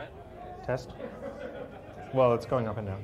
Try it. Test. Well, it's going up and down.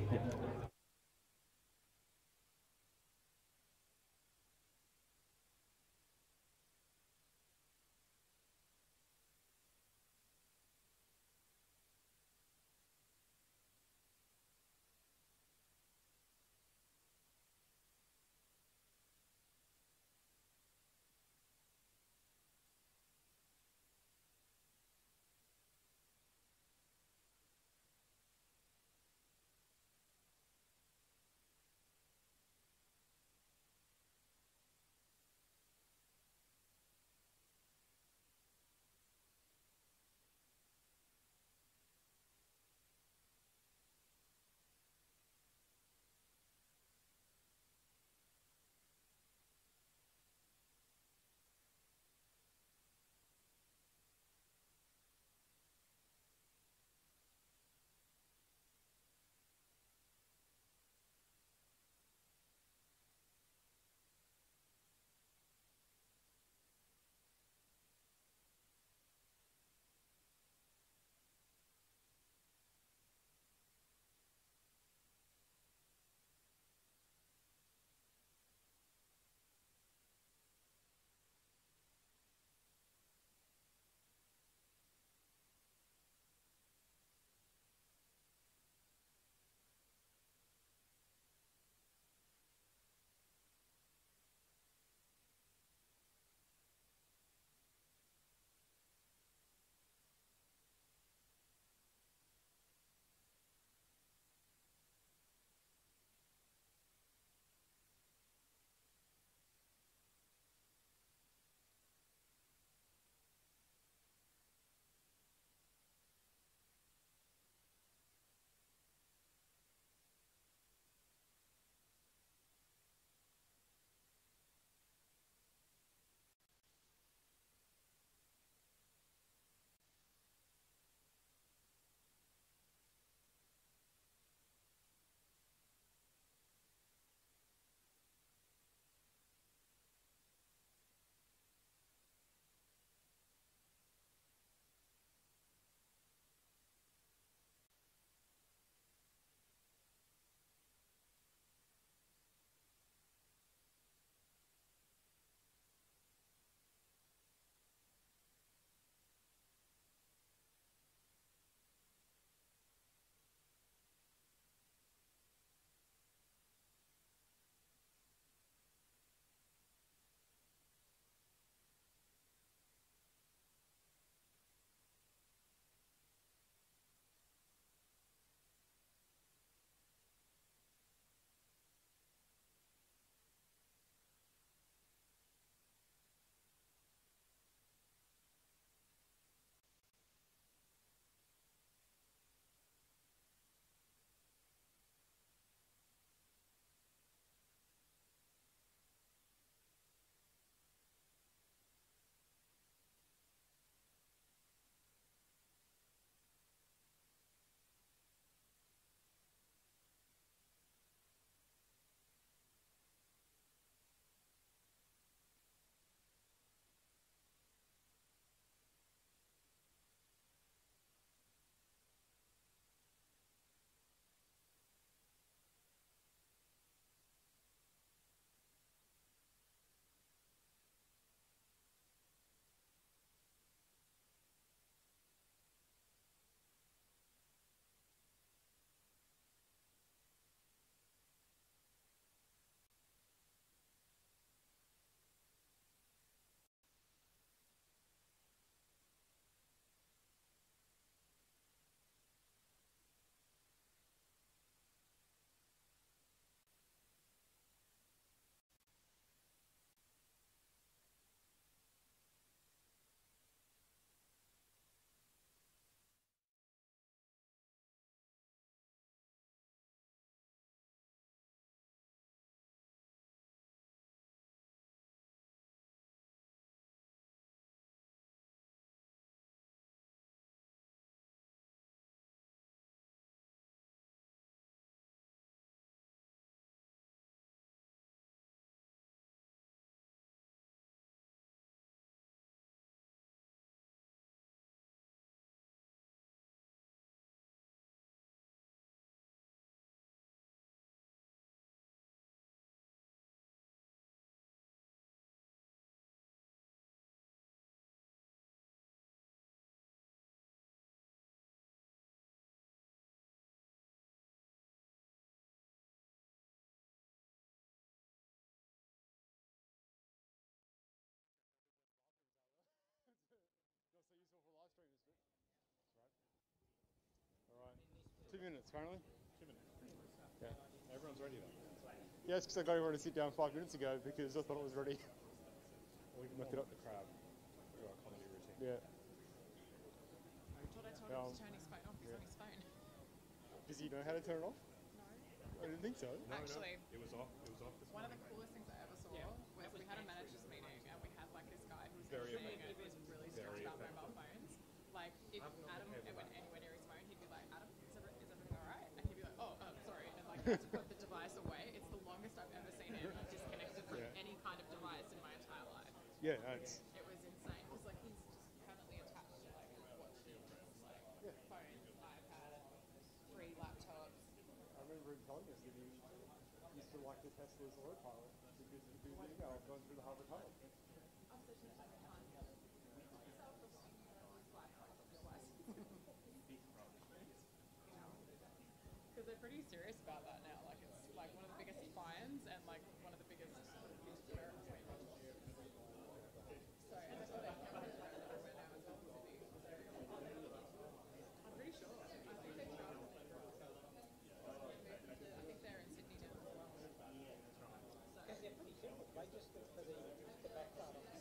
Minutes, apparently. Two minutes. Yeah. Everyone's ready though. Yeah, because I got everyone to sit down five minutes ago because I thought it was ready. We can Look it up the crowd. Our comedy routine. Yeah. I thought I told Um, him to turn his phone off. He's yeah. on his phone. Does he know how to turn it off? No. I didn't think so. No, Actually, no, it was off. It was off this One of the coolest things I ever saw was we had a managers meeting and we had like this guy who was Very saying it effective. was really Very stressed about mobile phones. Like if Adam been able went to. anywhere near his phone, he'd be like, Adam, is, every, is everything alright? And he'd be like, oh, oh, sorry. And like had to put the device away. It's the longest I've ever seen him disconnected from Yeah. any kind of device in my entire life. Yeah, no, it's It was insane because like he's just permanently attached to like watches, like phones, iPad, three laptops. I remember him telling us that he used to like the Tesla's autopilot because of the email of going through the Harbour Tunnel. Pretty serious about that now. Like it's like one of the biggest fines and like one of the biggest deterrents. So and they've got their cameras like everywhere now as well in Sydney. I'm pretty sure. I think they charge. I think they're in Sydney now as well.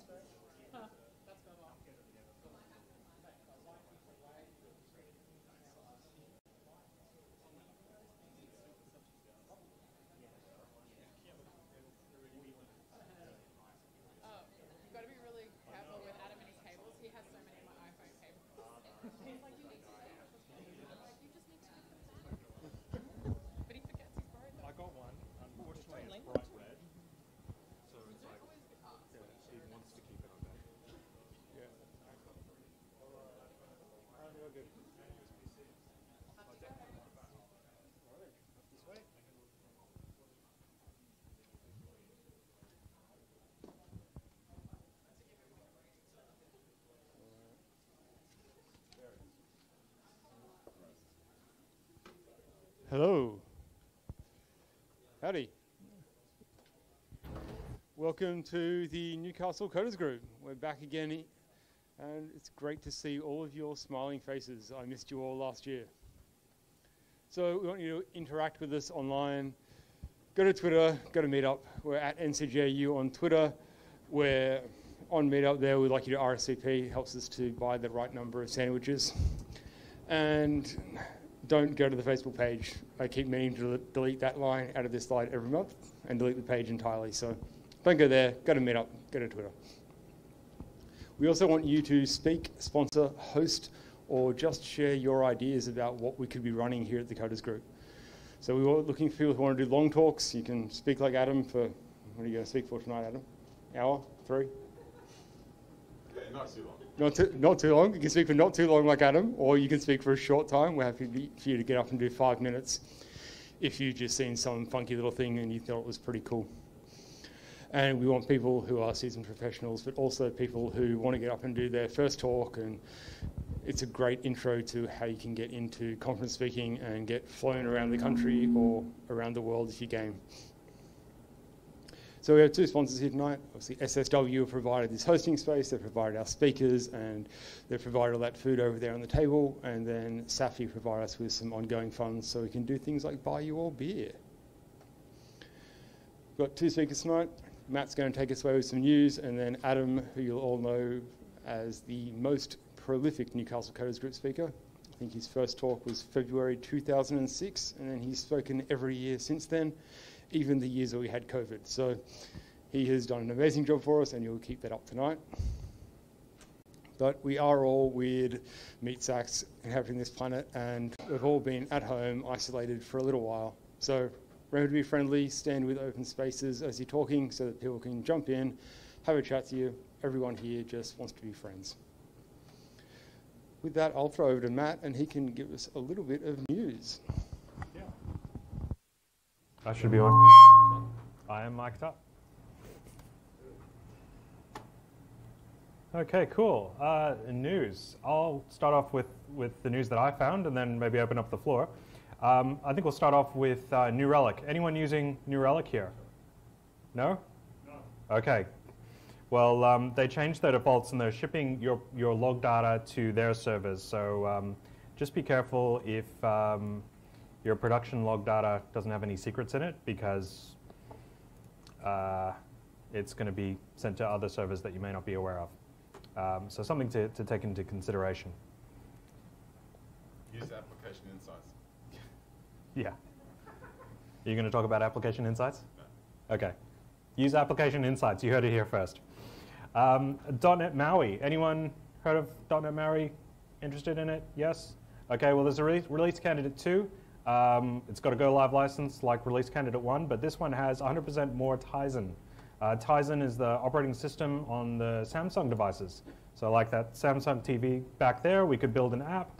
So. Huh, That's mobile. Oh, you've got to be really careful with Adam and his cables. He has so many of my iPhone cables. He's like, you need to stay off the phone. I'm like, you just need to get them back. But he forgets he's borrowed them. I got one. Unfortunately, it's bright red. So it's like he wants to keep it on there. Yeah. Alright, we're good. This way. Hello. Howdy. Welcome to the Newcastle Coders Group. We're back again, and it's great to see all of your smiling faces. I missed you all last year. So we want you to interact with us online. Go to Twitter, go to Meetup. We're at NCJU on Twitter. We're on Meetup there. We'd like you to RSVP. it Helps us to buy the right number of sandwiches. And don't go to the Facebook page. I keep meaning to delete that line out of this slide every month and delete the page entirely. So don't go there. Go to Meetup. Go to Twitter. We also want you to speak, sponsor, host, or just share your ideas about what we could be running here at the Coders Group. So we were looking for people who want to do long talks. You can speak like Adam for, what are you going to speak for tonight, Adam? Hour? Three? Yeah, Not too long. Not too, not too long. You can speak for not too long like Adam, or you can speak for a short time. We're happy for you to get up and do five minutes if you've just seen some funky little thing and you thought it was pretty cool. And we want people who are seasoned professionals, but also people who want to get up and do their first talk. And it's a great intro to how you can get into conference speaking and get flown around the country or around the world if you game. So we have two sponsors here tonight. Obviously, SSW have provided this hosting space. They've provided our speakers, and they've provided all that food over there on the table. And then Safi provide us with some ongoing funds so we can do things like buy you all beer. We've got two speakers tonight. Matt's going to take us away with some news, and then Adam, who you'll all know as the most prolific Newcastle Coders Group speaker. I think his first talk was February 2006, and then he's spoken every year since then, even the years that we had COVID. So he has done an amazing job for us, and you'll keep that up tonight. But we are all weird meat sacks inhabiting this planet, and we've all been at home, isolated for a little while. So remember to be friendly, stand with open spaces as you're talking so that people can jump in, have a chat to you. Everyone here just wants to be friends. With that, I'll throw over to Matt, and he can give us a little bit of news. Yeah. That should be on. I am mic'd up. Okay, cool. Uh, news. I'll start off with, with the news that I found and then maybe open up the floor. Um, I think we'll start off with uh, New Relic. Anyone using New Relic here? No? No. Okay. Well, um, they changed their defaults and they're shipping your, your log data to their servers. So um, just be careful if um, your production log data doesn't have any secrets in it because uh, it's going to be sent to other servers that you may not be aware of. Um, so something to, to take into consideration. Use application insights. Yeah. Are you going to talk about application insights? Okay. Use application insights. You heard it here first. Um, .NET MAUI. Anyone heard of .NET MAUI? Interested in it? Yes? Okay, well, there's a re- release candidate 2. Um, it's got a go live license like release candidate 1, but this one has 100% more Tizen. Uh, Tizen is the operating system on the Samsung devices. So, like that Samsung TV back there, we could build an app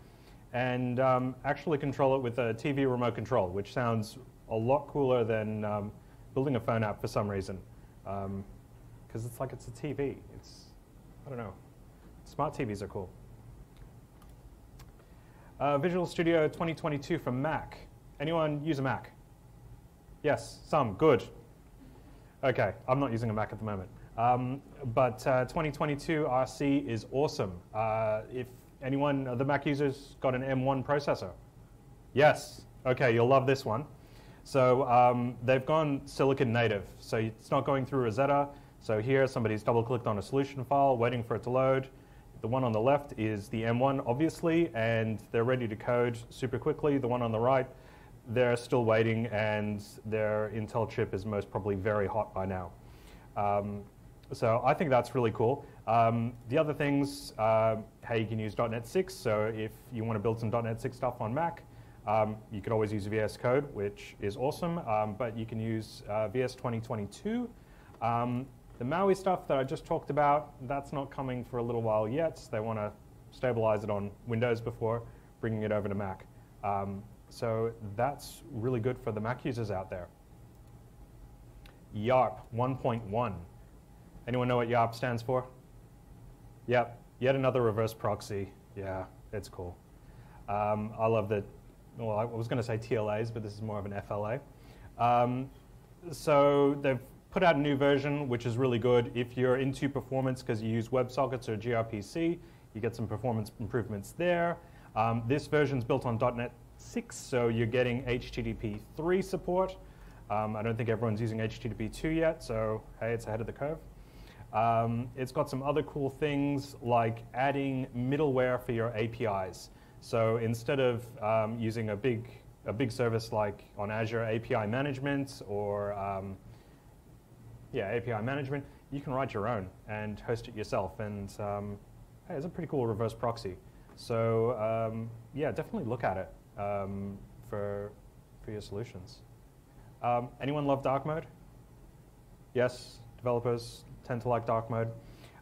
and um, actually control it with a TV remote control, which sounds a lot cooler than um, building a phone app for some reason. Because it's like it's a TV. It's, I don't know. Smart TVs are cool. Uh, Visual Studio 2022 for Mac. Anyone use a Mac? Yes, some. Good. Okay, I'm not using a Mac at the moment. Um, but uh, 2022 RC is awesome. Uh, if anyone, of the Mac users, got an M1 processor? Yes. Okay, you'll love this one. So um, they've gone silicon native. So it's not going through Rosetta. So here, somebody's double clicked on a solution file, waiting for it to load. The one on the left is the M1, obviously, and they're ready to code super quickly. The one on the right, they're still waiting, and their Intel chip is most probably very hot by now. Um, so I think that's really cool. Um, the other things, uh, how you can use .NET 6. So if you want to build some .NET 6 stuff on Mac, um, you could always use VS Code, which is awesome. Um, but you can use uh, VS 2022. Um, the MAUI stuff that I just talked about, that's not coming for a little while yet. They want to stabilize it on Windows before bringing it over to Mac. Um, so that's really good for the Mac users out there. YARP 1.1. Anyone know what YARP stands for? Yep, yet another reverse proxy. Yeah, it's cool. Um, I love that. Well, I was going to say TLAs, but this is more of an FLA. Um, so they've put out a new version, which is really good. If you're into performance because you use WebSockets or gRPC, you get some performance improvements there. Um, this version is built on .NET 6, so you're getting HTTP 3 support. Um, I don't think everyone's using HTTP 2 yet, so hey, it's ahead of the curve. Um, it's got some other cool things like adding middleware for your APIs. So instead of um, using a big, a big service like on Azure API management or um, yeah, API management, you can write your own and host it yourself. And um, hey, it's a pretty cool reverse proxy. So um, yeah, definitely look at it um, for, for your solutions. Um, anyone love dark mode? Yes, developers tend to like dark mode.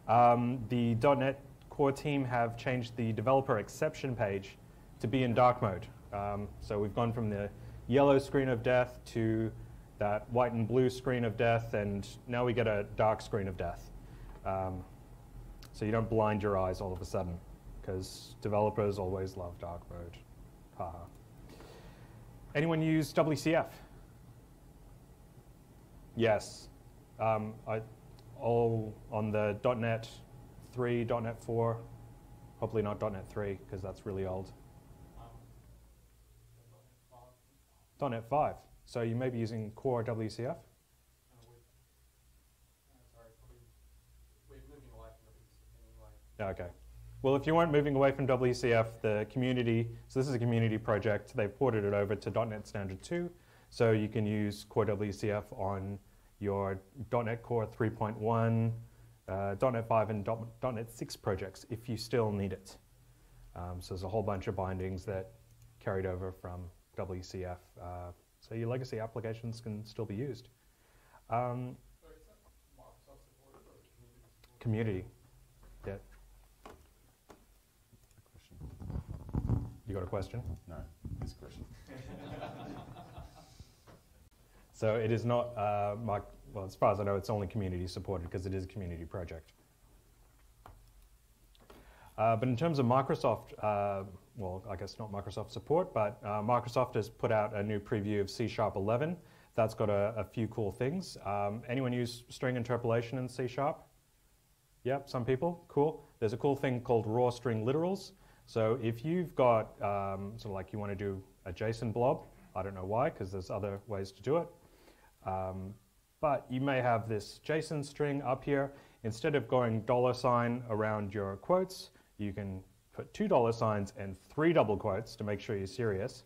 Um, the .NET Core team have changed the developer exception page to be in dark mode. Um, so we've gone from the yellow screen of death to that white and blue screen of death, and now we get a dark screen of death. Um, so you don't blind your eyes all of a sudden, because developers always love dark mode. Haha. Anyone use WCF? Yes. Um, I, all on the .NET 3, .NET 4, hopefully not .NET 3 because that's really old. .NET 5. So you may be using Core WCF. Yeah, okay. Well, if you weren't moving away from WCF, the community, so this is a community project, they've ported it over to .NET Standard 2, so you can use Core WCF on your .NET Core 3.1, uh, .NET 5, and .NET 6 projects if you still need it. Um, so there's a whole bunch of bindings that carried over from WCF. Uh, so your legacy applications can still be used. Um, community. Yeah. You got a question? No, this question. So it is not, uh, mic- well, as far as I know, it's only community supported because it is a community project. Uh, but in terms of Microsoft, uh, well, I guess not Microsoft support, but uh, Microsoft has put out a new preview of C Sharp 11. That's got a, a few cool things. Um, anyone use string interpolation in C Sharp? Yep, some people. Cool. There's a cool thing called raw string literals. So if you've got um, sort of like you want to do a JSON blob I don't know why, because there's other ways to do it. Um, but you may have this JSON string up here. Instead of going dollar sign around your quotes, you can put two dollar signs and three double quotes to make sure you're serious,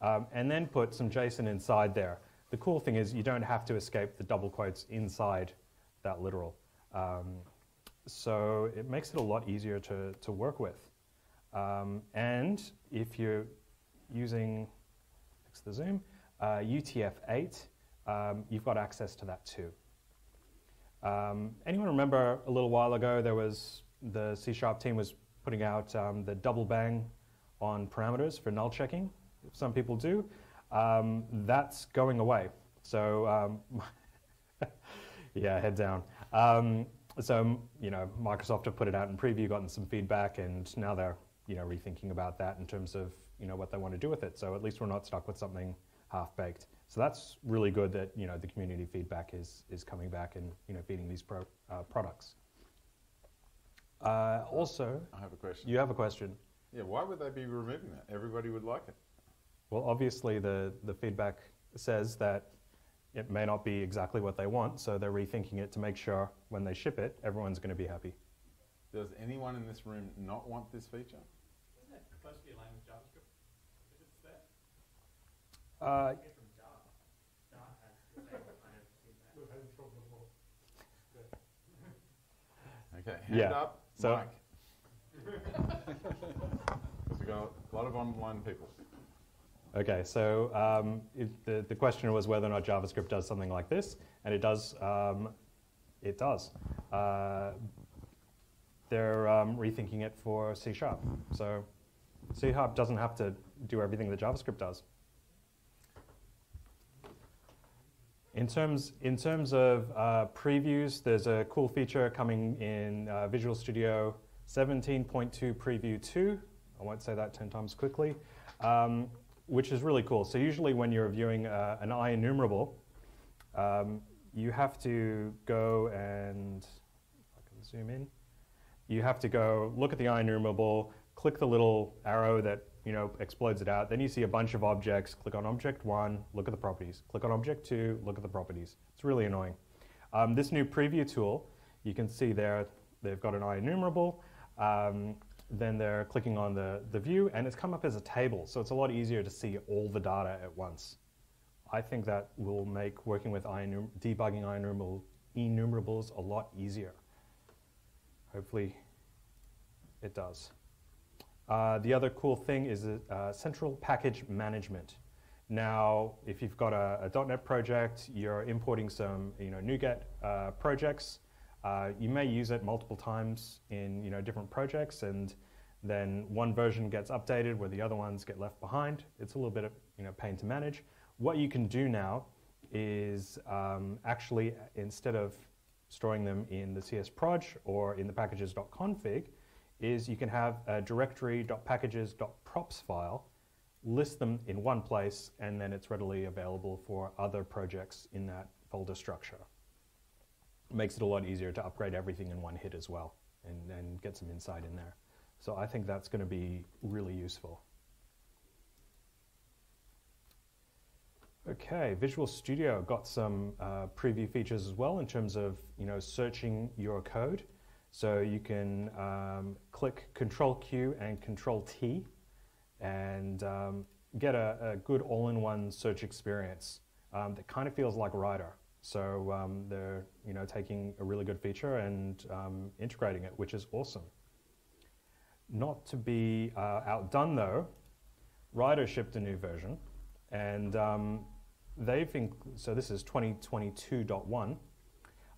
um, and then put some JSON inside there. The cool thing is you don't have to escape the double quotes inside that literal. Um, so it makes it a lot easier to, to work with. Um, and if you're using, fix the zoom, uh, UTF-8, um, you've got access to that too. Um, anyone remember a little while ago there was the C Sharp team was putting out um, the double bang on parameters for null checking? Some people do. Um, that's going away. So um, yeah, head down. Um, so you know, Microsoft have put it out in preview, gotten some feedback, and now they're you know rethinking about that in terms of you know what they want to do with it. So at least we're not stuck with something half baked. So that's really good that you know the community feedback is is coming back and you know feeding these pro, uh, products. Uh, also, I have a question. you have a question. Yeah, why would they be removing that? Everybody would like it. Well, obviously the the feedback says that it may not be exactly what they want, so they're rethinking it to make sure when they ship it, everyone's going to be happy. Does anyone in this room not want this feature? Isn't it supposed to be a language JavaScript? If it's there, Uh, get from Java. Java has the same kind of feedback. We've had this problem before. Okay, hand Yeah, up, so- Mike. Because we've got a lot of online people. Okay, so um, if the, the question was whether or not JavaScript does something like this, and it does. Um, it does. Uh, they're um, rethinking it for C Sharp. So C Sharp doesn't have to do everything that JavaScript does. In terms, in terms of uh, previews, there's a cool feature coming in uh, Visual Studio 17.2 Preview 2. I won't say that 10 times quickly. Um, which is really cool. So usually when you're viewing uh, an IEnumerable, um, you have to go and, I can zoom in, you have to go look at the IEnumerable, click the little arrow that you know explodes it out, then you see a bunch of objects, click on object one, look at the properties, click on object two, look at the properties. It's really annoying. Um, this new preview tool, you can see there, they've got an IEnumerable, um, then they're clicking on the, the view and it's come up as a table. So it's a lot easier to see all the data at once. I think that will make working with IEnum- debugging IEnumerable, enumerables a lot easier. Hopefully it does. Uh, the other cool thing is uh, central package management. Now, if you've got a, a .NET project, you're importing some you know, NuGet uh, projects, uh, you may use it multiple times in you know, different projects, and then one version gets updated where the other ones get left behind. It's a little bit of you know, pain to manage. What you can do now is um, actually, instead of storing them in the csproj or in the packages.config, is you can have a directory.packages.props file, list them in one place, and then it's readily available for other projects in that folder structure makes it a lot easier to upgrade everything in one hit as well and, and get some insight in there. So I think that's going to be really useful. Okay, Visual Studio got some uh, preview features as well in terms of you know searching your code. So you can um, click Control Q and Control T and um, get a, a good all-in-one search experience um, that kind of feels like Rider. So um, they're you know taking a really good feature and um, integrating it, which is awesome. Not to be uh, outdone though, Rider shipped a new version, and um, they've so this is 2022.1.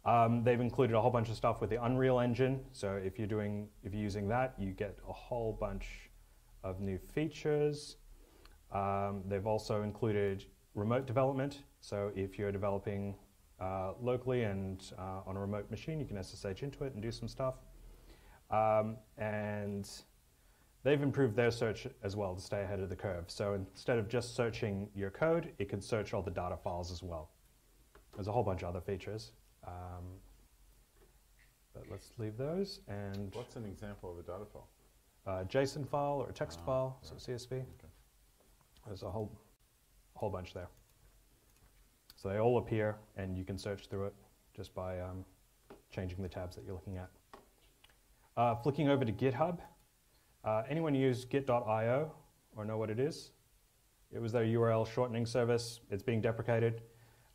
Um, they've included a whole bunch of stuff with the Unreal Engine. So if you're doing if you're using that, you get a whole bunch of new features. Um, they've also included remote development. So if you're developing uh, locally and uh, on a remote machine, you can SSH into it and do some stuff. Um, and they've improved their search as well to stay ahead of the curve. So instead of just searching your code, it can search all the data files as well. There's a whole bunch of other features. Um, but let's leave those and What's an example of a data file? a JSON file or a text Ah, file, so right. CSV. Okay. There's a whole, whole bunch there. So they all appear, and you can search through it just by um, changing the tabs that you're looking at. Uh, flicking over to GitHub, uh, anyone use git.io or know what it is? It was their URL shortening service. It's being deprecated.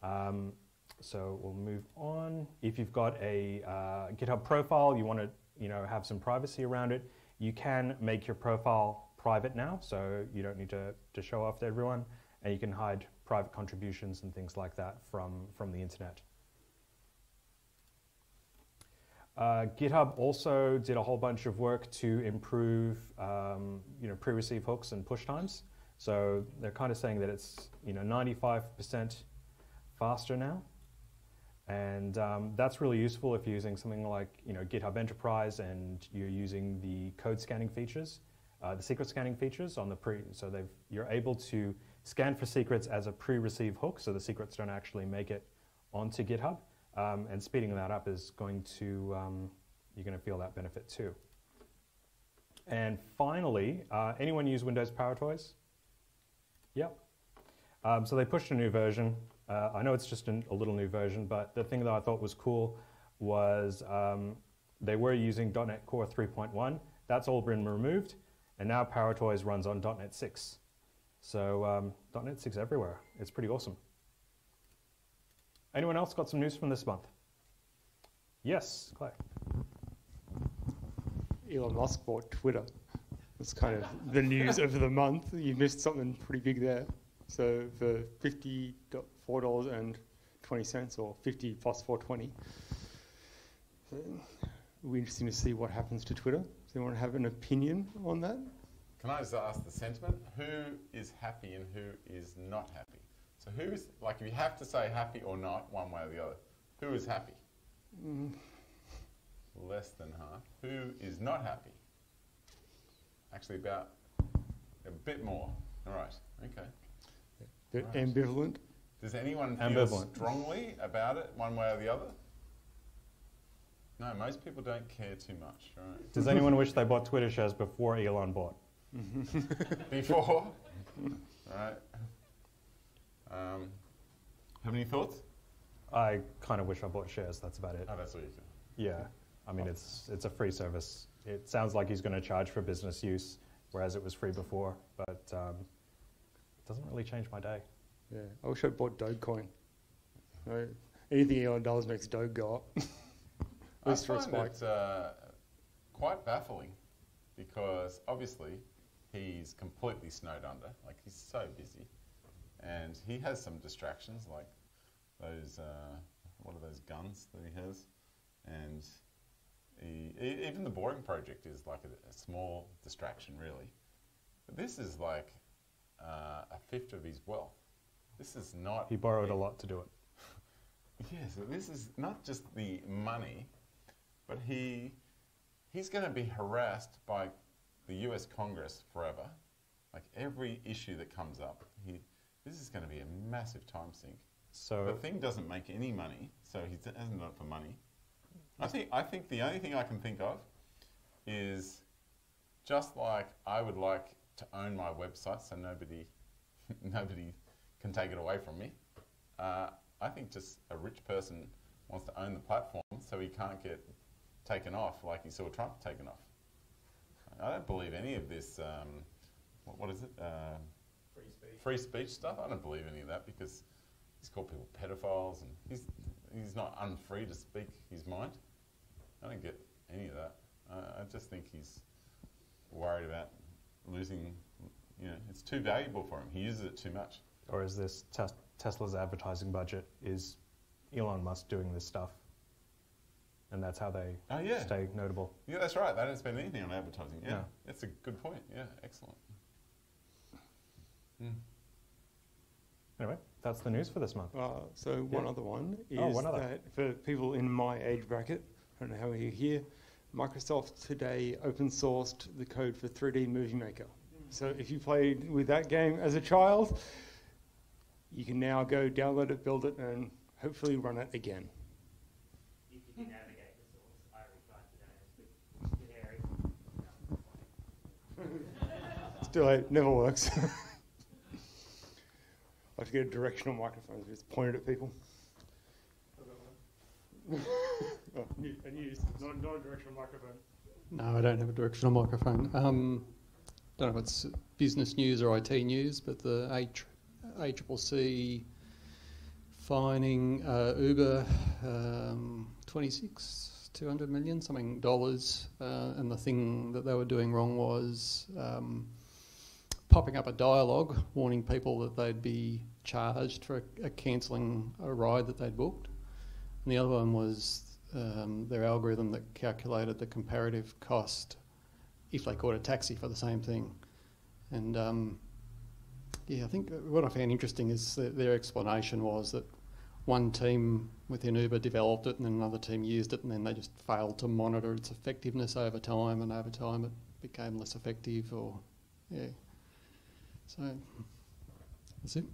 Um, so we'll move on. If you've got a uh, GitHub profile, you want to you know, have some privacy around it, you can make your profile private now, so you don't need to, to show off to everyone, and you can hide private contributions and things like that from, from the internet. Uh, GitHub also did a whole bunch of work to improve, um, you know, pre-receive hooks and push times. So they're kind of saying that it's, you know, 95% faster now, and um, that's really useful if you're using something like, you know, GitHub Enterprise and you're using the code scanning features, uh, the secret scanning features on the pre. So they've, you're able to scan for secrets as a pre-receive hook, so the secrets don't actually make it onto GitHub. Um, and speeding that up is going to, um, you're going to feel that benefit too. And finally, uh, anyone use Windows PowerToys? Yep. Um, so they pushed a new version. Uh, I know it's just an, a little new version, but the thing that I thought was cool was um, they were using .NET Core 3.1. That's all been removed, and now PowerToys runs on .NET 6. So um, .NET 6 everywhere. It's pretty awesome. Anyone else got some news from this month? Yes, Clay. Elon Musk bought Twitter. That's kind of the news over the month. You missed something pretty big there. So for fifty-four dollars and twenty cents, or fifty plus four twenty. So it'll be interesting to see what happens to Twitter. Does anyone have an opinion on that? Can I just ask the sentiment? Who is happy and who is not happy? So who's like if you have to say happy or not, one way or the other, who is happy? Mm. Less than half. Who is not happy? Actually, about a bit more. All right. Okay. Bit Right. ambivalent. Does anyone feel Ambivalent. strongly about it, one way or the other? No, most people don't care too much. Right. Does anyone wish they bought Twitter shares before Elon bought? Before. right. Um, have any thoughts? I kind of wish I bought shares. That's about it. Oh, that's what you said. Yeah, I mean it's it's a free service. It sounds like he's going to charge for business use, whereas it was free before. But um, it doesn't really change my day. Yeah, I wish I'd bought Dogecoin. No, anything Elon does makes Doge go up. At I least for find spike. it uh, quite baffling because obviously he's completely snowed under. Like he's so busy, and he has some distractions like those uh, what are those guns that he has, and he, even the boring project is like a, a small distraction really. But this is like uh, a fifth of his wealth. This is not. He borrowed a lot to do it. Yeah, so this is not just the money, but he he's going to be harassed by the U.S. Congress forever. Like every issue that comes up, he this is going to be a massive time sink. So the thing doesn't make any money, so he hasn't done it for money. I think I think the only thing I can think of is just like I would like to own my website, so nobody nobody can take it away from me. Uh, I think just a rich person wants to own the platform, so he can't get taken off like he saw Trump taken off. I don't believe any of this. Um, what, what is it? Uh, Free speech. free speech stuff. I don't believe any of that because he's called people pedophiles and he's he's not unfree to speak his mind. I don't get any of that. I, I just think he's worried about losing. You know, it's too valuable for him. He uses it too much. or is this tes- Tesla's advertising budget? Is Elon Musk doing this stuff? And that's how they Oh yeah, stay notable. yeah, that's right. They don't spend anything on advertising. Yeah, No. that's a good point. Yeah, excellent. Hmm. Anyway, that's the news for this month. Uh, so one Yeah. other one is Oh, one other. that for people in my age bracket, I don't know how you're here, Microsoft today open sourced the code for 3D Movie Maker. So if you played with that game as a child, you can now go download it, build it, and hopefully run it again. If you can navigate the source, I replied today. It's a bit, bit hairy. No. Still, it never works. I have to get a directional microphone, just point it at people. Oh, new, a news, not, not a directional microphone. No, I don't have a directional microphone. Um, don't know if it's business news or IT news, but the H- ACCC fining uh, Uber um, 26, 200 million, something dollars. Uh, and the thing that they were doing wrong was um, popping up a dialogue warning people that they'd be charged for a, a cancelling a ride that they'd booked. And the other one was um, their algorithm that calculated the comparative cost if they caught a taxi for the same thing. And um, yeah, I think what I found interesting is that their explanation was that one team within Uber developed it and then another team used it and then they just failed to monitor its effectiveness over time and over time it became less effective or yeah. So that's it.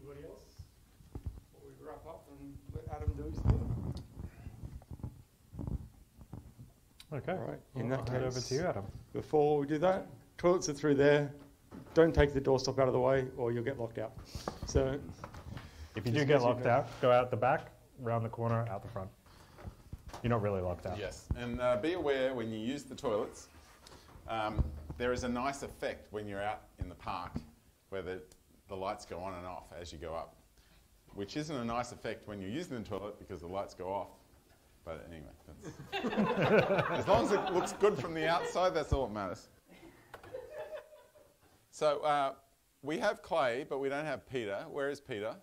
Anybody else? Before we wrap up and let Adam do his thing. Okay. All right, in I'll that hand over to you, Adam. Before we do that, toilets are through there. Don't take the doorstop out of the way or you'll get locked out. So, If you do get as you locked know. out, go out the back, round the corner, out the front. You're not really locked out. Yes, and uh, be aware when you use the toilets, um, there is a nice effect when you're out in the park where the, the lights go on and off as you go up, which isn't a nice effect when you're using the toilet because the lights go off. But anyway, that's as long as it looks good from the outside, that's all that matters. So uh, we have Clay, but we don't have Peter. Where is Peter?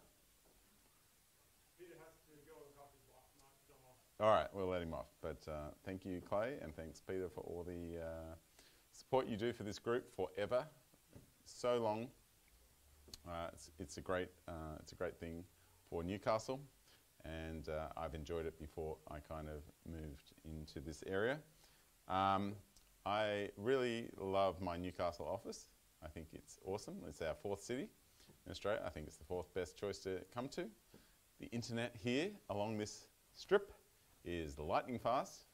All right, we'll let him off. But uh, thank you, Clay, and thanks, Peter, for all the uh, support you do for this group forever, so long. Uh, it's, it's a great, uh, it's a great thing for Newcastle, and uh, I've enjoyed it before I kind of moved into this area. Um, I really love my Newcastle office. I think it's awesome. It's our fourth city in Australia. I think it's the fourth best choice to come to. The internet here along this strip is lightning fast,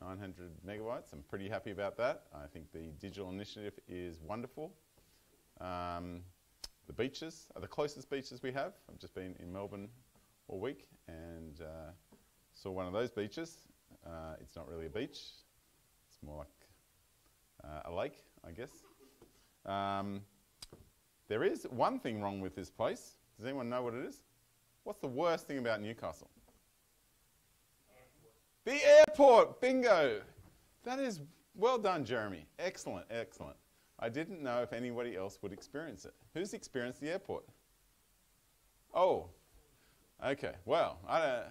900 megabytes. I'm pretty happy about that. I think the digital initiative is wonderful. Um, the beaches are the closest beaches we have. I've just been in Melbourne all week and uh, saw one of those beaches. Uh, it's not really a beach, it's more like uh, a lake, I guess. Um, there is one thing wrong with this place. Does anyone know what it is? What's the worst thing about Newcastle? The airport, bingo. That is well done, Jeremy. Excellent, excellent. I didn't know if anybody else would experience it. Who's experienced the airport? Oh, okay. Well, I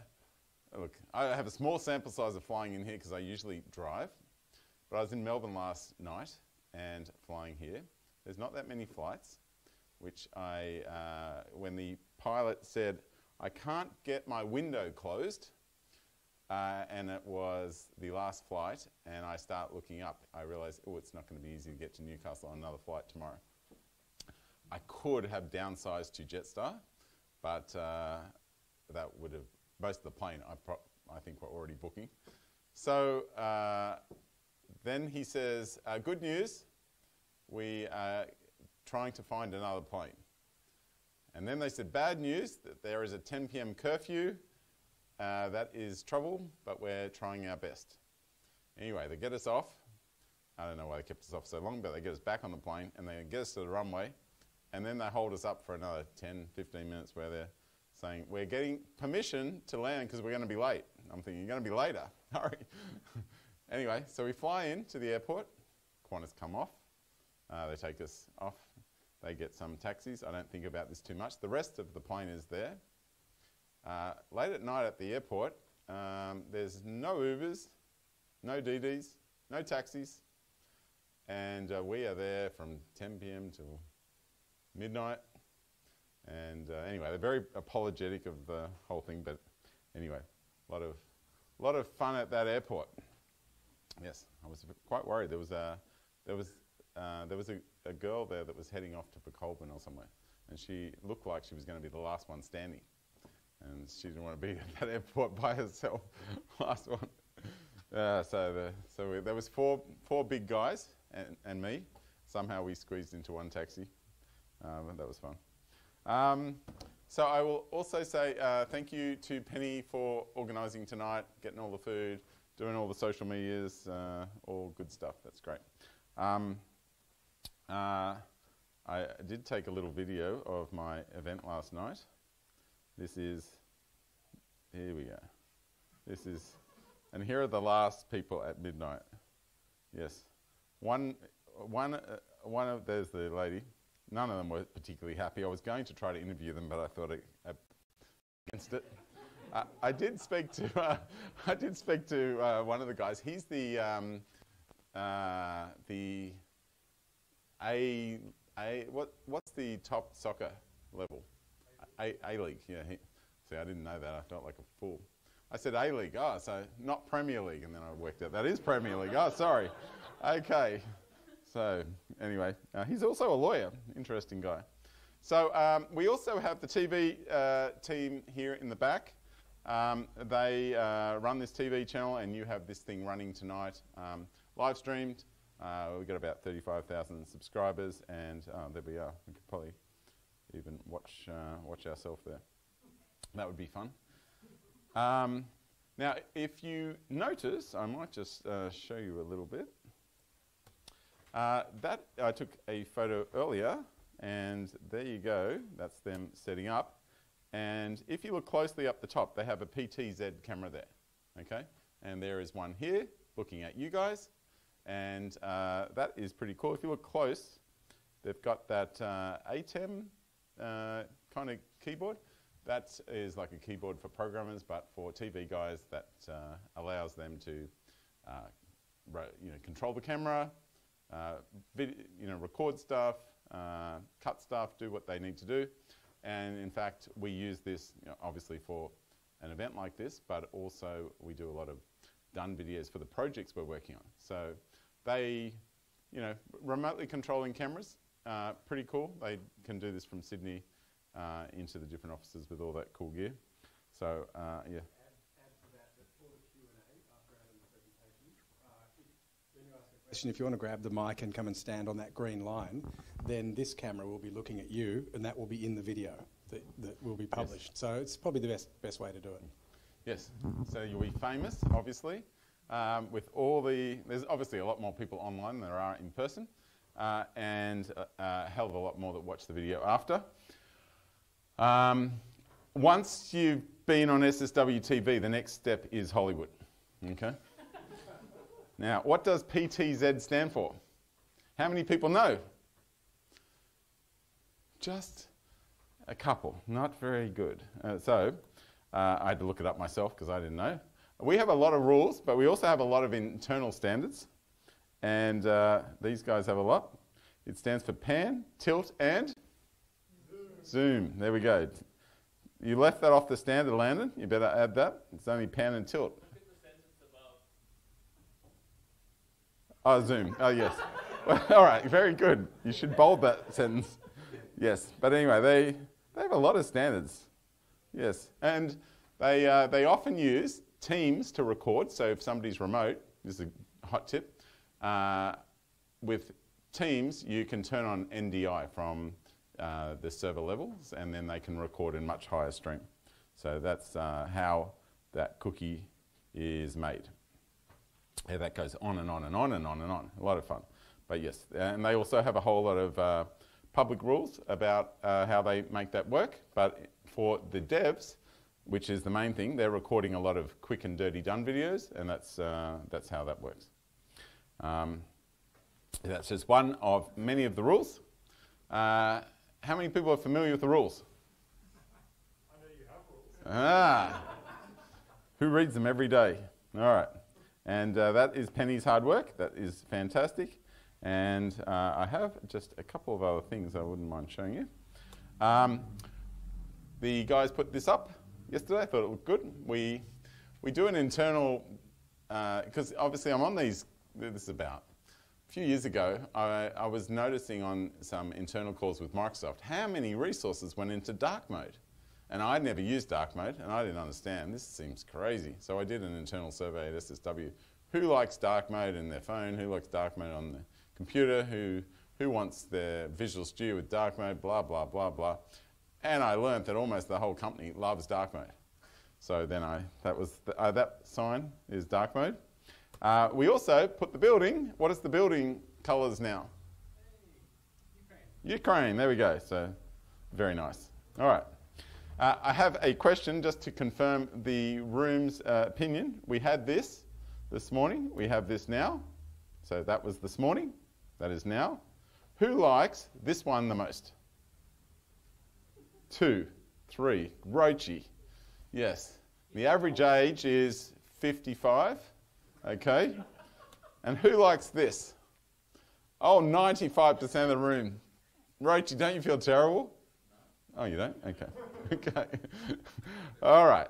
look, I have a small sample size of flying in here because I usually drive. But I was in Melbourne last night and flying here. There's not that many flights, which I, uh, when the pilot said, I can't get my window closed, uh, and it was the last flight, and I start looking up. I realise, oh, it's not going to be easy to get to Newcastle on another flight tomorrow. I could have downsized to Jetstar, but uh, that would have most of the plane I, I think were already booking. So uh, then he says, uh, "Good news, we are trying to find another plane." And then they said, "Bad news that there is a 10 p.m. curfew." Uh, that is trouble, but we're trying our best. Anyway, they get us off. I don't know why they kept us off so long, but they get us back on the plane and they get us to the runway. And then they hold us up for another 10, 15 minutes where they're saying, We're getting permission to land because we're going to be late. I'm thinking, You're going to be later. Hurry. anyway, so we fly in to the airport. Qantas come off. Uh, they take us off. They get some taxis. I don't think about this too much. The rest of the plane is there. Uh, late at night at the airport, um, there's no Ubers, no DiDis, no taxis, and uh, we are there from 10 p.m. till midnight. And uh, anyway, they're very apologetic of the whole thing, but anyway, a lot of, lot of fun at that airport. Yes, I was quite worried. There was a, there was, uh, there was a, a girl there that was heading off to Colburn or somewhere, and she looked like she was going to be the last one standing and she didn't want to be at that airport by herself. Last one. Uh, so the, so we, there was four four big guys and, and me. Somehow we squeezed into one taxi, Um, that was fun. Um, so I will also say uh, thank you to Penny for organising tonight, getting all the food, doing all the social medias, uh, all good stuff. That's great. Um, uh, I did take a little video of my event last night. This is, here we go. This is, and here are the last people at midnight. Yes. One, one, uh, one of, there's the lady. None of them were particularly happy. I was going to try to interview them, but I thought it, uh, against it. Uh, I did speak to, uh, I did speak to uh, one of the guys. He's the, um, uh, the A, A, what, what's the top soccer level? A, A League, yeah. He, see, I didn't know that. I felt like a fool. I said A League, oh, so not Premier League, and then I worked out that is Premier League. Oh, sorry. Okay. So, anyway, uh, he's also a lawyer. Interesting guy. So, um, we also have the TV uh, team here in the back. Um, they uh, run this TV channel, and you have this thing running tonight, um, live streamed. Uh, we've got about 35,000 subscribers, and uh, there we are. We could probably even watch, uh, watch ourselves there. That would be fun. Um, now, if you notice, I might just show you a little bit. Uh, that I took a photo earlier, and there you go. That's them setting up. And if you look closely up the top, they have a PTZ camera there. Okay, and there is one here looking at you guys, and uh, that is pretty cool. If you look close, they've got that uh, ATEM uh, kind of keyboard. That is like a keyboard for programmers, but for TV guys, that uh, allows them to, you know, control the camera, you know, record stuff, uh, cut stuff, do what they need to do. And in fact, we use this you know, obviously for an event like this, but also we do a lot of done videos for the projects we're working on. So they, you know, remotely controlling cameras, uh, pretty cool. They can do this from Sydney uh, into the different offices with all that cool gear. So uh, yeah. Question, if you want to grab the mic and come and stand on that green line, then this camera will be looking at you and that will be in the video that, that will be published. Yes. So it's probably the best, best way to do it. Yes, so you'll be famous, obviously, um, with all the, there's obviously a lot more people online than there are in person, uh, and a, a, hell of a lot more that watch the video after. Um, once you've been on SSW TV, the next step is Hollywood, okay? Now, what does PTZ stand for? How many people know? Just a couple, not very good. Uh, so, uh, I had to look it up myself because I didn't know. We have a lot of rules, but we also have a lot of internal standards. And uh, these guys have a lot. It stands for pan, tilt, and zoom. zoom. There we go. You left that off the standard, Landon. You better add that. It's only pan and tilt. Oh, Zoom. Oh, yes. all right, very good. You should bold that sentence. Yes, but anyway, they, they have a lot of standards. Yes, and they, uh, they often use Teams to record. So if somebody's remote, this is a hot tip. Uh, with Teams, you can turn on NDI from uh, the server levels, and then they can record in much higher stream. So that's uh, how that cookie is made. Yeah, that goes on and on and on and on and on. A lot of fun. But yes, and they also have a whole lot of uh, public rules about uh, how they make that work. But for the devs, which is the main thing, they're recording a lot of quick and dirty done videos, and that's, uh, that's how that works. Um, that's just one of many of the rules. Uh, how many people are familiar with the rules? I know you have rules. Ah. Who reads them every day? All right. And uh, that is Penny's hard work. That is fantastic. And uh, I have just a couple of other things I wouldn't mind showing you. Um, the guys put this up yesterday. I thought it looked good. We, we do an internal, because uh, obviously I'm on these, this is about a few years ago, I, I was noticing on some internal calls with Microsoft how many resources went into dark mode. And I'd never used dark mode, and I didn't understand. This seems crazy. So I did an internal survey at SSW. Who likes dark mode in their phone? Who likes dark mode on the computer? Who who wants their Visual Studio with dark mode, blah, blah, blah, blah. And I learned that almost the whole company loves dark mode. So then I, that was, the, uh, that sign is dark mode. Uh, we also put the building, what is the building colours now? Ukraine, there we go. So very nice. All right. Uh, I have a question just to confirm the room's uh, opinion. We had this this morning, we have this now. So that was this morning, that is now. Who likes this one the most? Two, three, Rochi. Yes. The average age is 55. Okay. And who likes this? Oh, 95% of the room. Rochi, don't you feel terrible? Oh, you don't? Okay. okay. All right.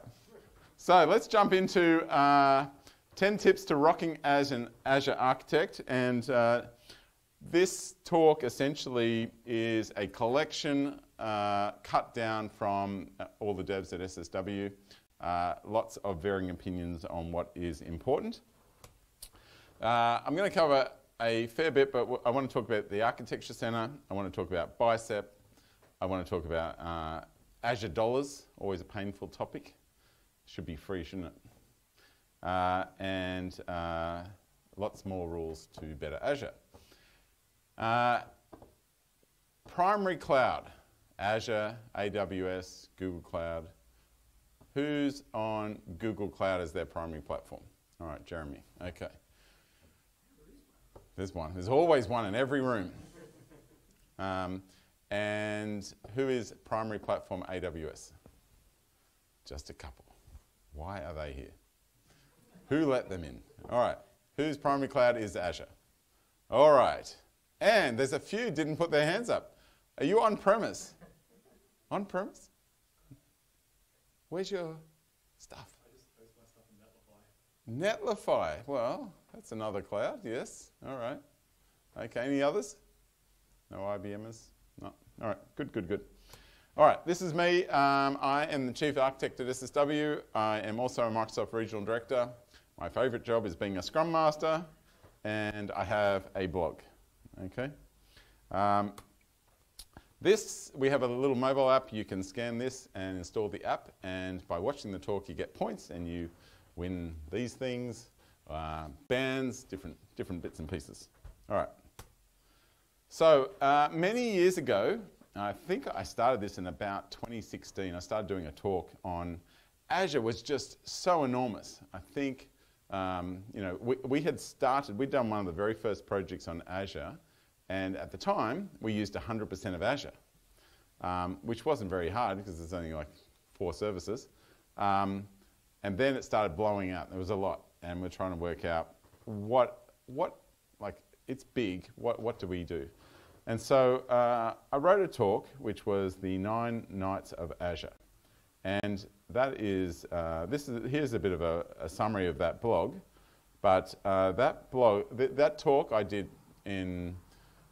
So let's jump into uh, 10 tips to rocking as an Azure architect. And uh, this talk essentially is a collection uh, cut down from uh, all the devs at SSW. Uh, lots of varying opinions on what is important. Uh, I'm going to cover a fair bit, but I want to talk about the Architecture Center. I want to talk about Bicep. I want to talk about uh, Azure dollars, always a painful topic. Should be free, shouldn't it? Uh, and uh, lots more rules to better Azure. Uh, primary cloud, Azure, AWS, Google Cloud. Who's on Google Cloud as their primary platform? All right, Jeremy. Okay. There's one. There's always one in every room. Um, and who is primary platform AWS? Just a couple. Why are they here? Who let them in? All right. Whose primary cloud is Azure? All right. And there's a few didn't put their hands up. Are you on premise? On premise? Where's your stuff? Netlify. Netlify. Well, that's another cloud, yes. All right. Okay, any others? No IBMers? All right, good, good, good. All right, this is me. Um, I am the Chief Architect at SSW. I am also a Microsoft Regional Director. My favourite job is being a Scrum Master, and I have a blog. Okay. Um, this, we have a little mobile app. You can scan this and install the app, and by watching the talk, you get points and you win these things, uh, bands, different, different bits and pieces. All right. So uh, many years ago, I think I started this in about 2016. I started doing a talk on Azure was just so enormous. I think um, you know we, we had started. We'd done one of the very first projects on Azure, and at the time we used 100% of Azure, um, which wasn't very hard because there's only like four services. Um, and then it started blowing out. There was a lot, and we're trying to work out what what it's big. What what do we do? And so uh, I wrote a talk, which was the nine nights of Azure, and that is uh, this is here's a bit of a, a summary of that blog, but uh, that blog th- that talk I did in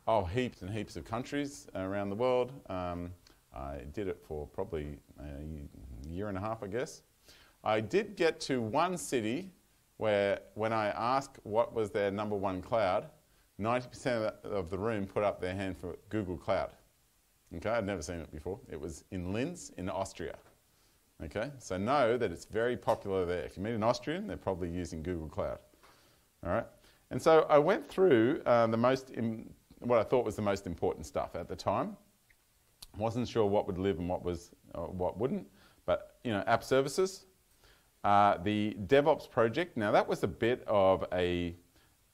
oh heaps and heaps of countries around the world. Um, I did it for probably a year and a half, I guess. I did get to one city where, when I asked what was their number one cloud, 90% of the room put up their hand for Google Cloud. Okay, I'd never seen it before. It was in Linz, in Austria. Okay, so know that it's very popular there. If you meet an Austrian, they're probably using Google Cloud. All right, and so I went through uh, the most, Im- what I thought was the most important stuff at the time. Wasn't sure what would live and what was, uh, what wouldn't. But you know, app services, uh, the DevOps project. Now that was a bit of a.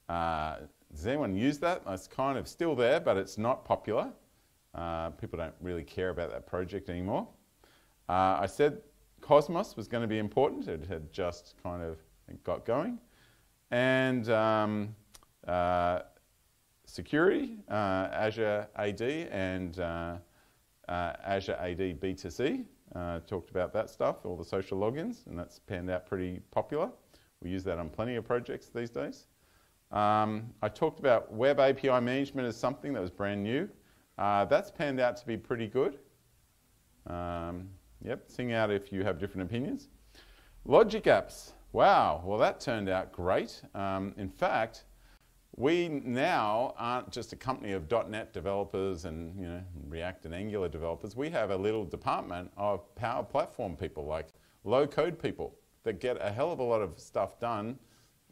Uh, does anyone use that? It's kind of still there, but it's not popular. Uh, people don't really care about that project anymore. Uh, I said Cosmos was going to be important. It had just kind of got going, and um, uh, security, uh, Azure AD and uh, Azure AD B2C. Uh, talked about that stuff, all the social logins, and that's panned out pretty popular. We use that on plenty of projects these days. Um, I talked about web API management as something that was brand new. Uh, that's panned out to be pretty good. Um, yep, sing out if you have different opinions. Logic apps. Wow, well, that turned out great. Um, in fact, we now aren't just a company of .NET developers and you know React and Angular developers. We have a little department of Power Platform people, like low code people that get a hell of a lot of stuff done.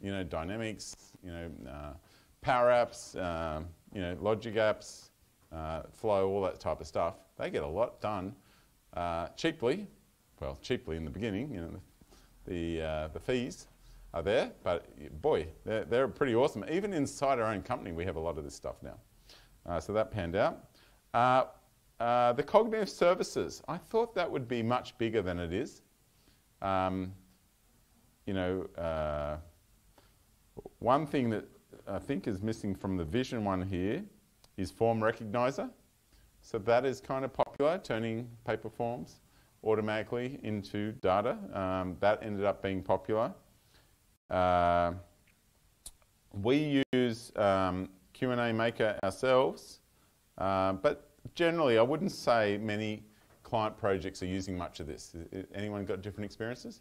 You know, Dynamics, you know, uh, Power Apps, uh, you know, Logic Apps, uh, Flow, all that type of stuff. They get a lot done uh, cheaply. Well, cheaply in the beginning. You know, the uh, the fees are there, but boy, they're, they're pretty awesome. Even inside our own company, we have a lot of this stuff now. Uh, so that panned out. Uh, uh, the cognitive services, I thought that would be much bigger than it is. Um, you know, uh, one thing that I think is missing from the vision one here is form recognizer. So that is kind of popular, turning paper forms automatically into data. Um, that ended up being popular. Uh, we use um, Q&A Maker ourselves, uh, but generally I wouldn't say many client projects are using much of this. Is, anyone got different experiences?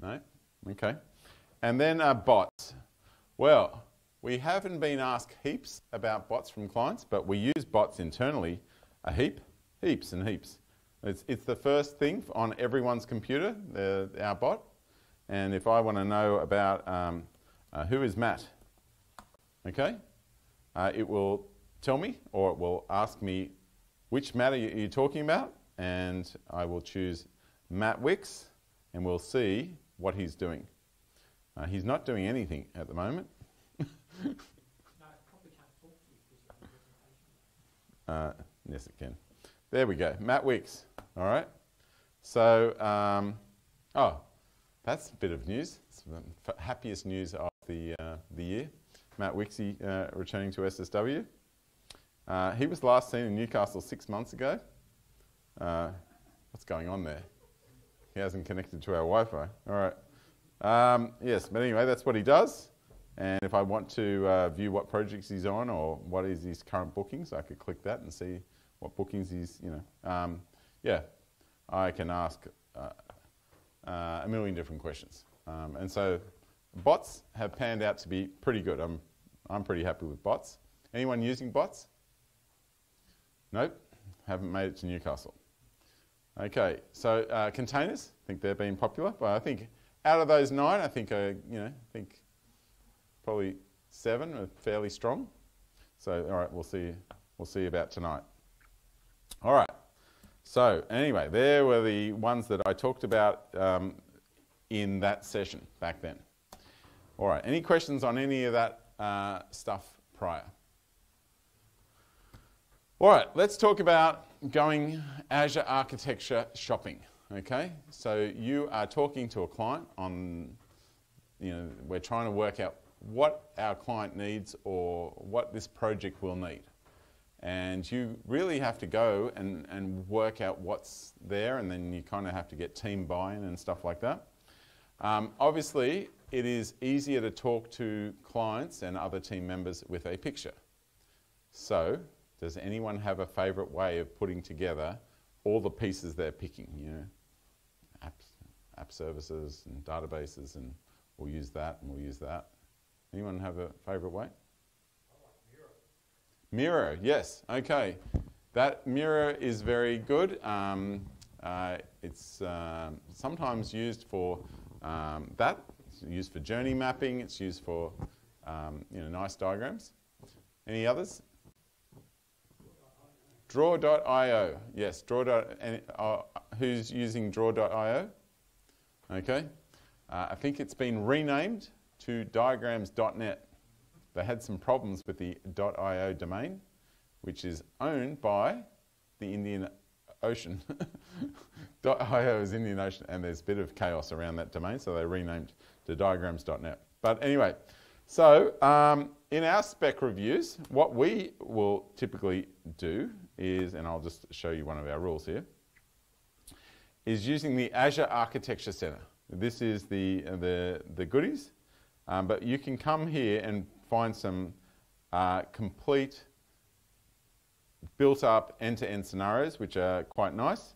No? Okay. And then uh, bots. Well, we haven't been asked heaps about bots from clients, but we use bots internally a heap, heaps and heaps. It's, it's the first thing on everyone's computer, the, our bot. And if I want to know about um, uh, who is Matt, okay, uh, it will tell me or it will ask me which Matt are you, are you talking about, and I will choose Matt Wicks, and we'll see what he's doing. Uh, he's not doing anything at the moment. uh, yes, it can. There we go. Matt Wicks. All right. So, um, oh, that's a bit of news. It's the happiest news of the, uh, the year. Matt Wixie uh, returning to SSW. Uh, he was last seen in Newcastle six months ago. Uh, what's going on there? He hasn't connected to our Wi-Fi. All right. Um, yes, but anyway, that's what he does. And if I want to uh, view what projects he's on or what is his current bookings, I could click that and see what bookings he's, you know. Um, yeah, I can ask uh, uh, a million different questions. Um, and so bots have panned out to be pretty good. I'm, I'm pretty happy with bots. Anyone using bots? Nope, haven't made it to Newcastle. Okay, so uh, containers, I think they've been popular, but I think out of those nine, I think, uh, you know, I think probably seven are fairly strong. So, all right, we'll see, we'll see about tonight. All right. So anyway, there were the ones that I talked about um, in that session back then. All right, any questions on any of that uh, stuff prior? All right, let's talk about going Azure architecture shopping. Okay, so you are talking to a client on, you know, we're trying to work out what our client needs or what this project will need. And you really have to go and, and work out what's there, and then you kind of have to get team buy in and stuff like that. Um, obviously, it is easier to talk to clients and other team members with a picture. So, does anyone have a favourite way of putting together all the pieces they're picking? You know, app services and databases, and we'll use that and we'll use that. Anyone have a favourite way? Miro, yes, okay. That Miro is very good. Um, uh, it's um, sometimes used for um, that. It's used for journey mapping. It's used for um, you know nice diagrams. Any others? Draw.io. Yes, Draw. Uh, who's using Draw.io? Okay. Uh, I think it's been renamed to diagrams.net. They had some problems with the .io domain, which is owned by the Indian Ocean. .io is Indian Ocean, and there's a bit of chaos around that domain, so they renamed to diagrams.net. But anyway, so um, in our spec reviews, what we will typically do is, and I'll just show you one of our rules here, is using the Azure Architecture Center. This is the, uh, the, the goodies, um, but you can come here and find some uh, complete built up end-to-end scenarios, which are quite nice.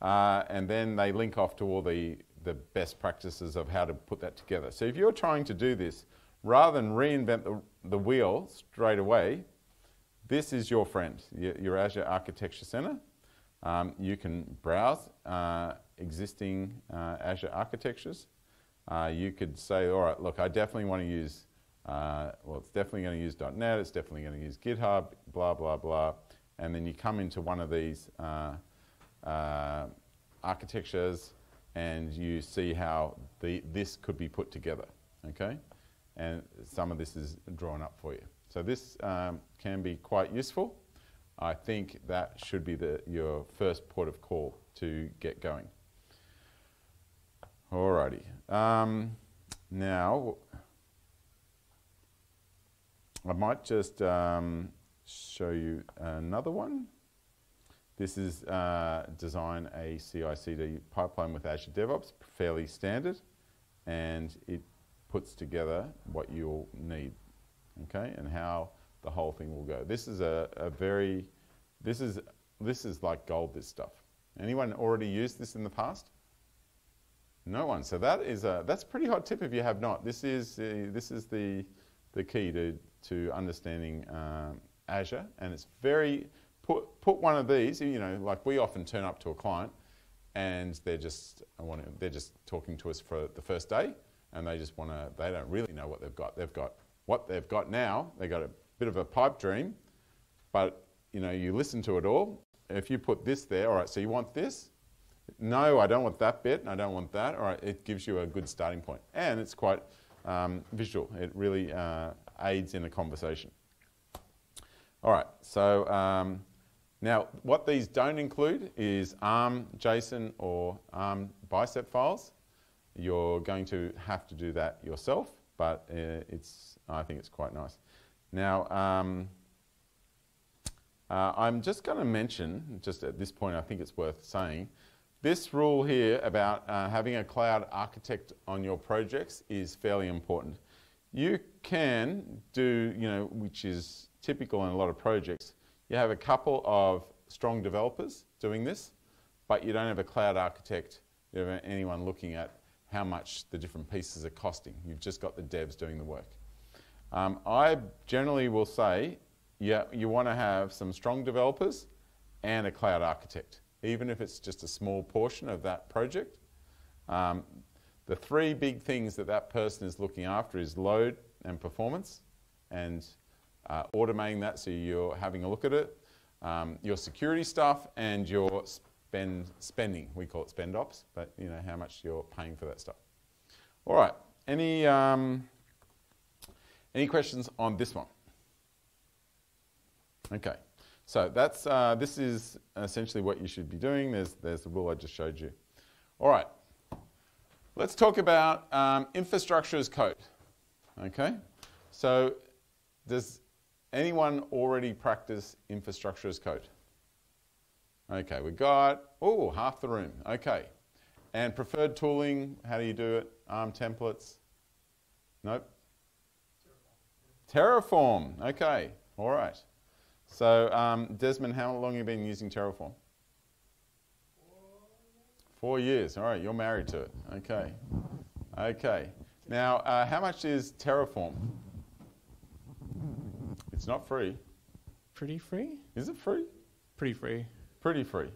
Uh, and then they link off to all the, the best practices of how to put that together. So if you're trying to do this rather than reinvent the, the wheel straight away, this is your friend, your Azure Architecture Center. Um, you can browse uh, existing uh, Azure architectures. Uh, you could say, all right, look, I definitely want to use, uh, well, it's definitely going to use .NET, it's definitely going to use GitHub, blah, blah, blah. And then you come into one of these uh, uh, architectures and you see how the, this could be put together, okay? And some of this is drawn up for you. So this um, can be quite useful. I think that should be the, your first port of call to get going. Alrighty. Um, now, I might just um, show you another one. This is uh, design a CI/CD pipeline with Azure DevOps, fairly standard, and it puts together what you'll need, okay, and how the whole thing will go. This is a, a very, this is this is like gold. This stuff. Anyone already used this in the past? No one. So that is a that's a pretty hot tip if you have not. This is uh, this is the the key to to understanding um, Azure, and it's very put put one of these. You know, like we often turn up to a client, and they're just to, they're just talking to us for the first day, and they just want to they don't really know what they've got. They've got what they've got now. They've got a bit of a pipe dream, but you know you listen to it all. If you put this there, all right. So you want this? No, I don't want that bit, and I don't want that. All right, it gives you a good starting point, and it's quite um, visual. It really uh, aids in a conversation. All right, so um, now what these don't include is ARM, JSON, or ARM bicep files. You're going to have to do that yourself, but uh, it's I think it's quite nice. Now. Um, uh, I'm just going to mention, just at this point, I think it's worth saying, this rule here about uh, having a cloud architect on your projects is fairly important. You can do, you know, which is typical in a lot of projects, you have a couple of strong developers doing this, but you don't have a cloud architect, you don't have anyone looking at how much the different pieces are costing. You've just got the devs doing the work. Um, I generally will say yeah, you want to have some strong developers and a cloud architect, even if it's just a small portion of that project. Um, the three big things that that person is looking after is load and performance and uh, automating that so you're having a look at it, um, your security stuff and your spend, spending. We call it spend ops, but you know how much you're paying for that stuff. All right, any, um, any questions on this one? Okay, so that's, uh, this is essentially what you should be doing. There's, there's the rule I just showed you. All right, let's talk about um, infrastructure as code. Okay, so does anyone already practice infrastructure as code? Okay, we got, oh, half the room. Okay, and preferred tooling, how do you do it? ARM templates? Nope. Terraform, okay, all right. So, um, Desmond, how long have you been using Terraform? Four years. All right, you're married to it. Okay. Okay. Now, uh, how much is Terraform? It's not free. Pretty free? Is it free? Pretty free. Pretty free.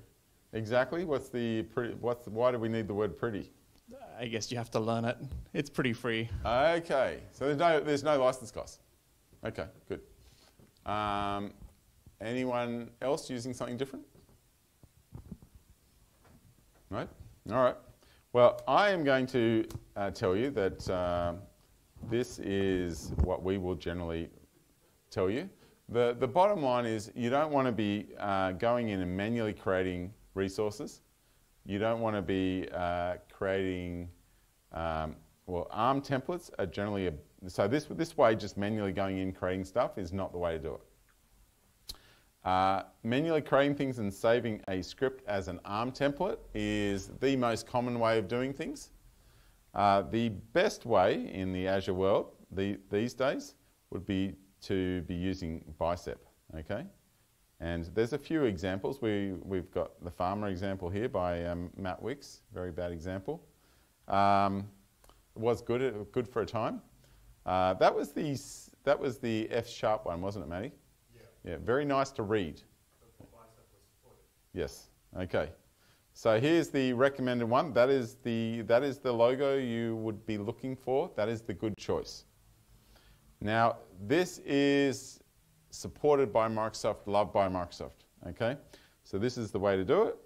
Exactly. What's the pretty? What's the, why do we need the word pretty? I guess you have to learn it. It's pretty free. Okay. So there's no there's no license cost. Okay. Good. Um, Anyone else using something different? Right? All right. Well, I am going to uh, tell you that uh, this is what we will generally tell you. The, the bottom line is you don't want to be uh, going in and manually creating resources. You don't want to be uh, creating, um, well, ARM templates are generally, a, so this, this way, just manually going in creating stuff is not the way to do it. Uh, manually creating things and saving a script as an ARM template is the most common way of doing things. Uh, the best way in the Azure world the, these days would be to be using Bicep, okay? And there's a few examples. We, we've got the farmer example here by um, Matt Wicks, very bad example. Um, it was good, good for a time. Uh, that was the that was the F sharp one, wasn't it, Matty? Yeah. Yeah. Very nice to read. Yes. Okay. So here's the recommended one. That is the that is the logo you would be looking for. That is the good choice. Now this is supported by Microsoft, loved by Microsoft. Okay. So this is the way to do it.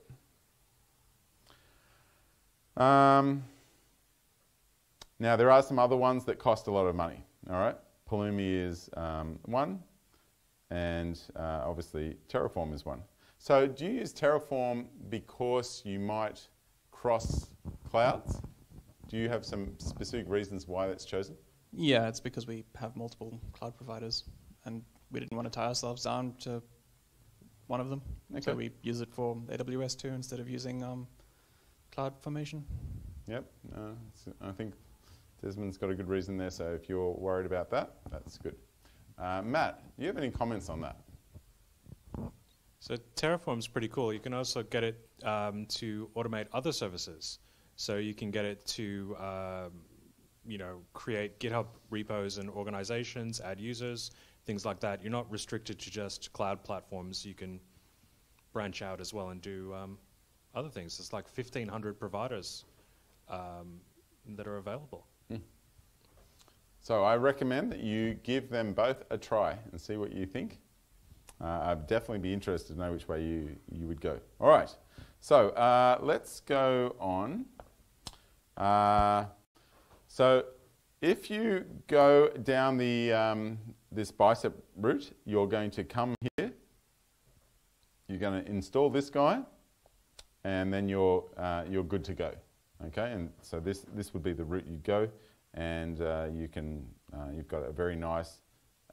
Um, now there are some other ones that cost a lot of money. All right. Pulumi is um, one, and uh, obviously Terraform is one. So do you use Terraform because you might cross clouds? Do you have some specific reasons why that's chosen? Yeah, it's because we have multiple cloud providers, and we didn't want to tie ourselves down to one of them. So Okay. we use it for AWS too instead of using um, Cloud Formation. Yep. It's- I think Desmond's got a good reason there. So if you're worried about that, that's good. Uh, Matt, do you have any comments on that? So Terraform's pretty cool. You can also get it um, to automate other services. So you can get it to, um, you know, create GitHub repos and organizations, add users, things like that. You're not restricted to just cloud platforms. You can branch out as well and do um, other things. There's like 1,500 providers um, that are available. So I recommend that you give them both a try and see what you think. Uh, I'd definitely be interested to know which way you, you would go. All right. So uh, let's go on. Uh, so if you go down the, um, this bicep route, you're going to come here. You're going to install this guy, and then you're, uh, you're good to go. Okay, and so this, this would be the route you go, and uh, you can, uh, you've got a very nice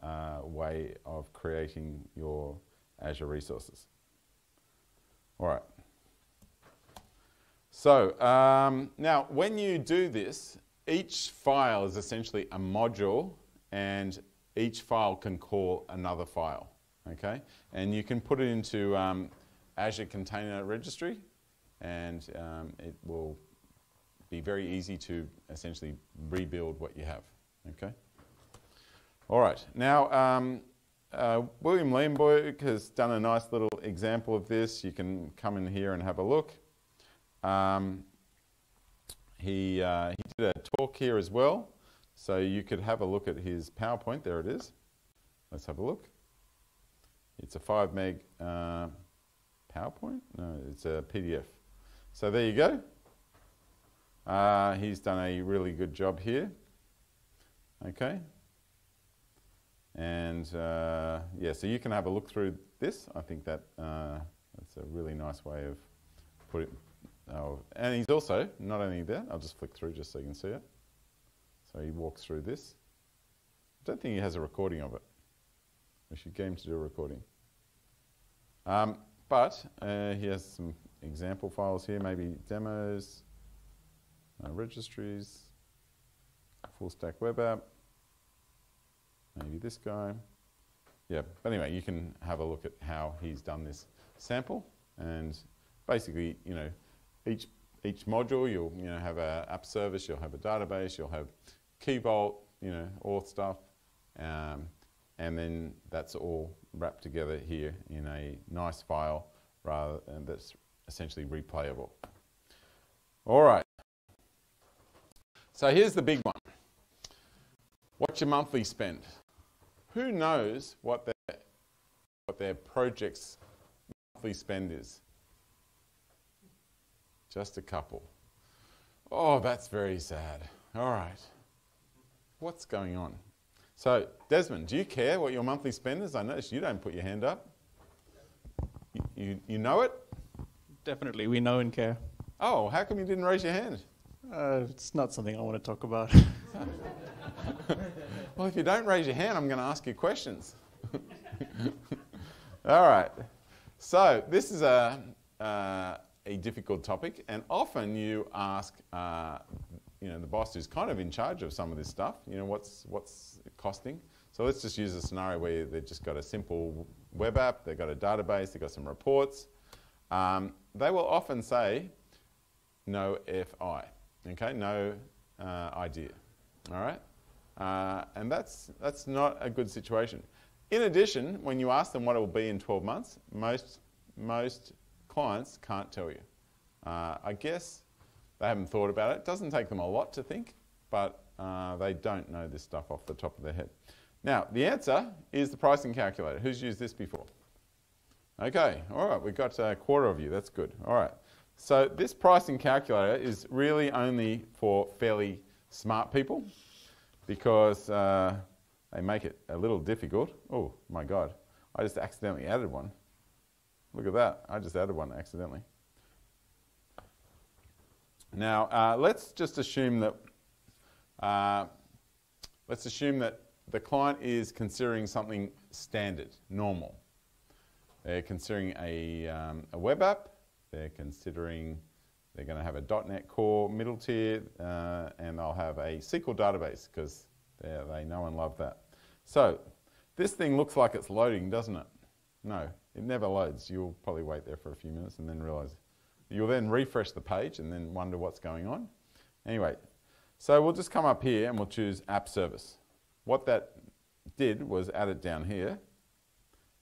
uh, way of creating your Azure resources. All right. So um, now, when you do this, each file is essentially a module, and each file can call another file. Okay, and you can put it into um, Azure Container Registry, and um, it will be very easy to essentially rebuild what you have. Okay. All right. Now, um, uh, William Liebenberg has done a nice little example of this. You can come in here and have a look. Um, he, uh, he did a talk here as well, so you could have a look at his PowerPoint. There it is. Let's have a look. It's a 5 meg uh, PowerPoint? No, it's a PDF. So there you go. Uh, he's done a really good job here. Okay. And uh, yeah, so you can have a look through this. I think that uh, that's a really nice way of putting. Oh, and he's also not only there. I'll just flick through just so you can see it. So he walks through this. I don't think he has a recording of it. We should get him to do a recording. Um, but uh, he has some example files here, maybe demos, uh, registries, full stack web app, maybe this guy. Yeah, but anyway, you can have a look at how he's done this sample, and basically, you know, each each module you'll you know have a app service, you'll have a database, you'll have Key Vault, you know, auth stuff, um, and then that's all wrapped together here in a nice file, rather and that's essentially replayable. All right. So here's the big one. What's your monthly spend? Who knows what their, what their project's monthly spend is? Just a couple. Oh, that's very sad. All right. What's going on? So, Desmond, do you care what your monthly spend is? I noticed you don't put your hand up. You, you, you know it? Definitely, we know and care. Oh, how come you didn't raise your hand? Uh, it's not something I want to talk about. Well, if you don't raise your hand, I'm going to ask you questions. All right. So this is a uh, a difficult topic, and often you ask, uh, you know, the boss who's kind of in charge of some of this stuff. You know, what's what's costing? So let's just use a scenario where they've just got a simple web app, they've got a database, they've got some reports. Um, they will often say, no FI. Okay, no uh, idea. All right. Uh, and that's, that's not a good situation. In addition, when you ask them what it will be in 12 months, most, most clients can't tell you. Uh, I guess they haven't thought about it. It doesn't take them a lot to think, but uh, they don't know this stuff off the top of their head. Now, the answer is the pricing calculator. Who's used this before? Okay, all right, we've got a quarter of you. That's good. All right. So, this pricing calculator is really only for fairly smart people because uh, they make it a little difficult. Oh, my God. I just accidentally added one. Look at that. I just added one accidentally. Now, uh, let's just assume that uh, let's assume that the client is considering something standard, normal. They're considering a, um, a web app. They're considering they're going to have a .NET Core middle tier, uh, and they'll have a SQL database because they know and love that. So this thing looks like it's loading, doesn't it? No, it never loads. You'll probably wait there for a few minutes and then realize. You'll then refresh the page and then wonder what's going on. Anyway, so we'll just come up here and we'll choose App Service. What that did was add it down here.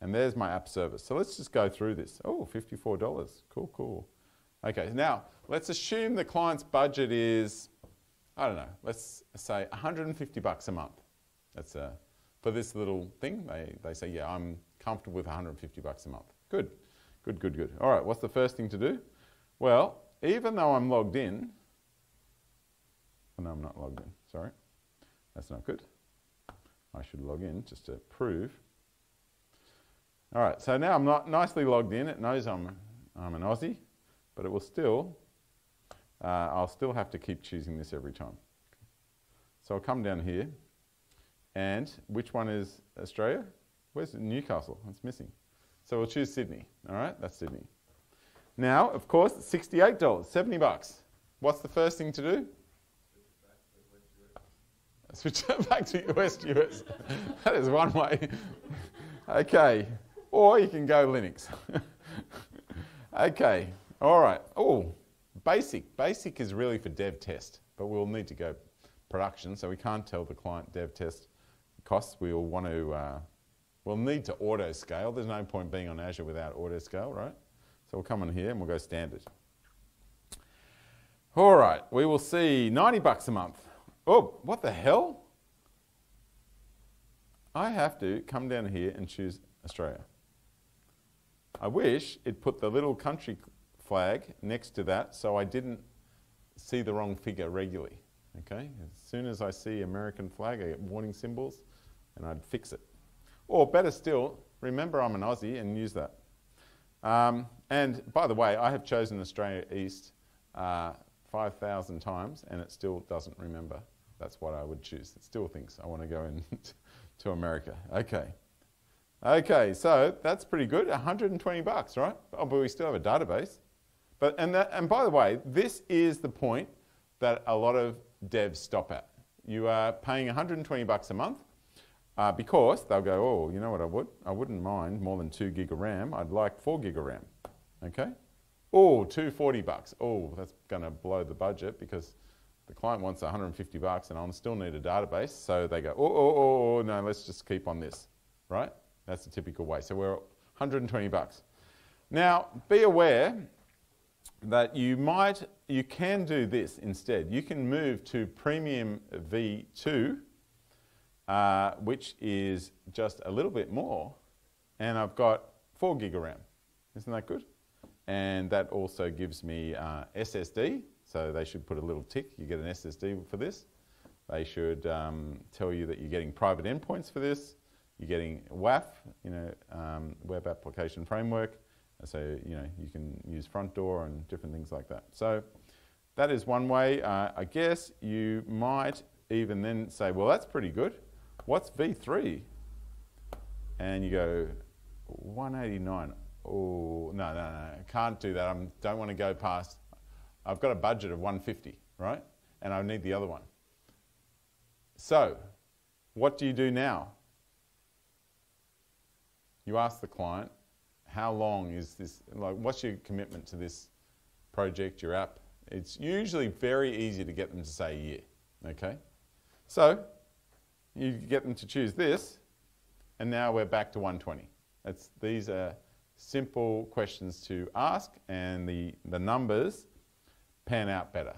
And there's my app service. So let's just go through this. Oh, $54. Cool, cool. Okay, now let's assume the client's budget is, I don't know, let's say 150 bucks a month. That's a, for this little thing. They, they say, yeah, I'm comfortable with 150 bucks a month. Good, good, good, good. All right, what's the first thing to do? Well, even though I'm logged in, oh, no, I'm not logged in, sorry. That's not good. I should log in just to prove. All right, so now I'm not nicely logged in. It knows I'm, I'm an Aussie, but it will still, uh, I'll still have to keep choosing this every time. So I'll come down here, and which one is Australia? Where's Newcastle? It's missing. So we'll choose Sydney. All right, that's Sydney. Now, of course, $68, 70 bucks. What's the first thing to do? Switch back to West US. that is one way. okay. Or you can go Linux. okay. All right. Oh, basic. Basic is really for dev test, but we'll need to go production, so we can't tell the client dev test costs. We'll want to, uh, we'll need to auto scale. There's no point being on Azure without auto scale, right? So we'll come in here and we'll go standard. All right, we will see 90 bucks a month. Oh, what the hell? I have to come down here and choose Australia. I wish it put the little country flag next to that so I didn't see the wrong figure regularly. Okay, as soon as I see American flag, I get warning symbols and I'd fix it. Or better still, remember I'm an Aussie and use that. Um, and by the way, I have chosen Australia East uh, 5,000 times and it still doesn't remember. That's what I would choose. It still thinks I want to go in to America. Okay. Okay, so that's pretty good. 120 bucks, right? Oh, but we still have a database. But and that, and by the way, this is the point that a lot of devs stop at. You are paying 120 bucks a month uh, because they'll go, oh, you know what I would? I wouldn't mind more than two gig of RAM. I'd like four gig of RAM. Okay. Oh, 240 bucks. Oh, that's going to blow the budget because the client wants 150 bucks and I'll still need a database. So they go, oh, oh, oh, oh, no, let's just keep on this, right? That's the typical way. So we're 120 bucks. Now, be aware that you might, you can do this instead. You can move to Premium V2, uh, which is just a little bit more, and I've got four gig of RAM. Isn't that good? And that also gives me uh, SSD, so they should put a little tick. You get an SSD for this. They should um, tell you that you're getting private endpoints for this. You're getting WAF, you know, um, Web Application Framework. So, you know, you can use front door and different things like that. So that is one way. Uh, I guess you might even then say, well, that's pretty good. What's V3? And you go, 189. Oh, no, no, no, can't do that. I don't want to go past. I've got a budget of 150, right? And I need the other one. So, what do you do now? You ask the client, how long is this, like, what's your commitment to this project, your app? It's usually very easy to get them to say a year, okay? So, you get them to choose this, and now we're back to 120. It's, these are simple questions to ask, and the, the numbers pan out better.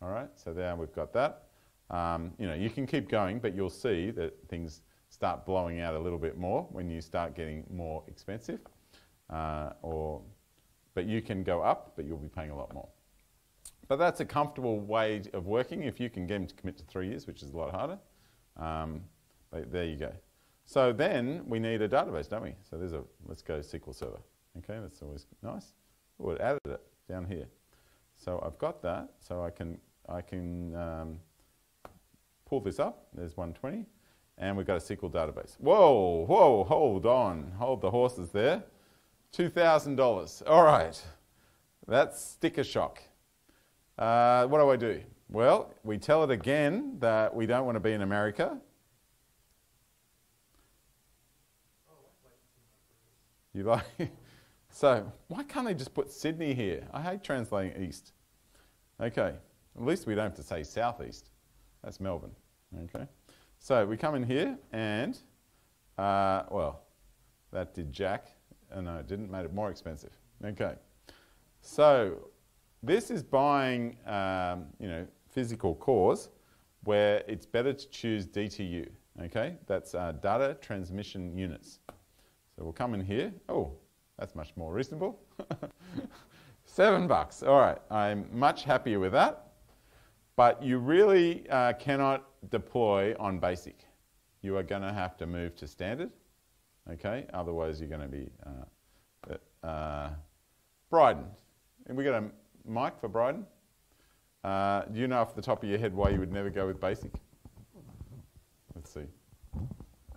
All right, so there we've got that. Um, you know, you can keep going, but you'll see that things start blowing out a little bit more when you start getting more expensive. Uh, or, but you can go up, but you'll be paying a lot more. But that's a comfortable way of working if you can get them to commit to three years, which is a lot harder. Um, there you go. So then we need a database, don't we? So there's a, let's go SQL Server. Okay, that's always nice. Oh, it added it down here. So I've got that, so I can, I can um, pull this up. There's 120, and we've got a SQL database. Whoa, whoa, hold on, hold the horses there. $2,000. All right, that's sticker shock. Uh, what do I do? Well, we tell it again that we don't want to be in America. You like? so, why can't they just put Sydney here? I hate translating east. Okay, at least we don't have to say southeast. That's Melbourne. Okay, so we come in here and, uh, well, that did jack. Oh, no, it didn't. Made it more expensive. Okay, so this is buying, um, you know, physical cores where it's better to choose DTU. Okay, that's uh, data transmission units. So we'll come in here. Oh, that's much more reasonable. Seven bucks. All right, I'm much happier with that. But you really uh, cannot deploy on basic. You are going to have to move to standard. Okay, otherwise you're going to be uh, uh, Bryden. And we got a mic for Bryden. Uh, do you know off the top of your head why you would never go with basic? Let's see.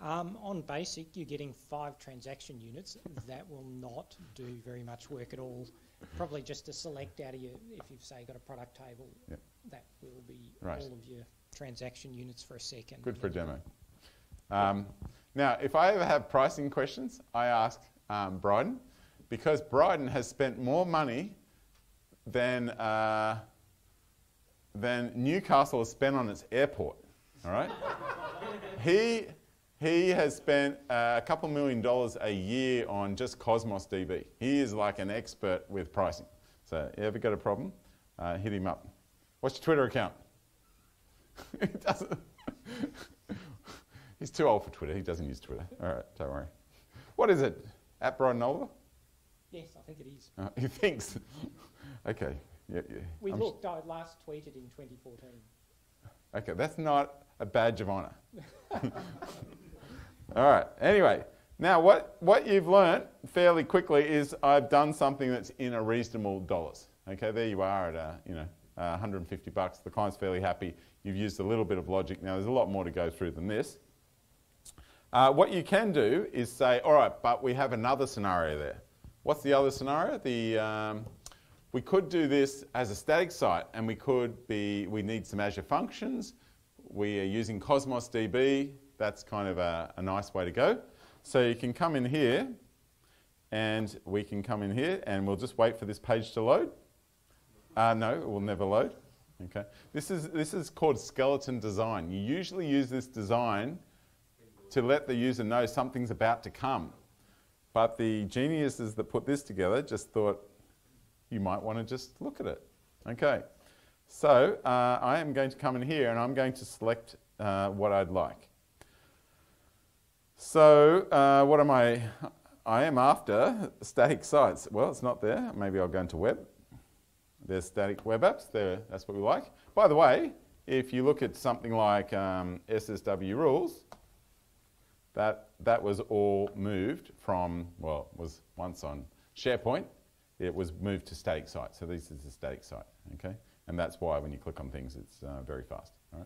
Um, on basic, you're getting five transaction units. That will not do very much work at all. Probably just to select out of your, if you've say got a product table, Yep. that will be Right. all of your transaction units for a second. Good for demo. Um, now, if I ever have pricing questions, I ask um, Bryden because Bryden has spent more money than, uh, than Newcastle has spent on its airport. All right? he, he has spent uh, a couple million dollars a year on just Cosmos DB. He is like an expert with pricing. So, you ever got a problem? Uh, hit him up. What's your Twitter account? he doesn't. He's too old for Twitter. He doesn't use Twitter. All right, don't worry. What is it? At Bryden Oliver? Yes, I think it is. Uh, he thinks. okay. Yeah, yeah. We I'm looked, I last tweeted in 2014. Okay, that's not a badge of honour. All right. Anyway, now what, what you've learnt fairly quickly is I've done something that's in a reasonable dollars. Okay, there you are at uh, you know uh, 150 bucks. The client's fairly happy. You've used a little bit of logic. Now there's a lot more to go through than this. Uh, what you can do is say, all right, but we have another scenario there. What's the other scenario? The um, we could do this as a static site, and we could be. We need some Azure functions. We are using Cosmos DB. That's kind of a, a nice way to go. So you can come in here, and we can come in here, and we'll just wait for this page to load. Uh, no, it will never load. Okay. This is this is called skeleton design. You usually use this design to let the user know something's about to come. But the geniuses that put this together just thought you might want to just look at it. Okay, so uh, I am going to come in here and I'm going to select uh, what I'd like. So uh, what am I? I am after static sites. Well, it's not there. Maybe I'll go into web. There's static web apps. There, that's what we like. By the way, if you look at something like um, SSW rules, that, that was all moved from, well, it was once on SharePoint, it was moved to static site. So this is a static site, okay? And that's why when you click on things, it's uh, very fast, all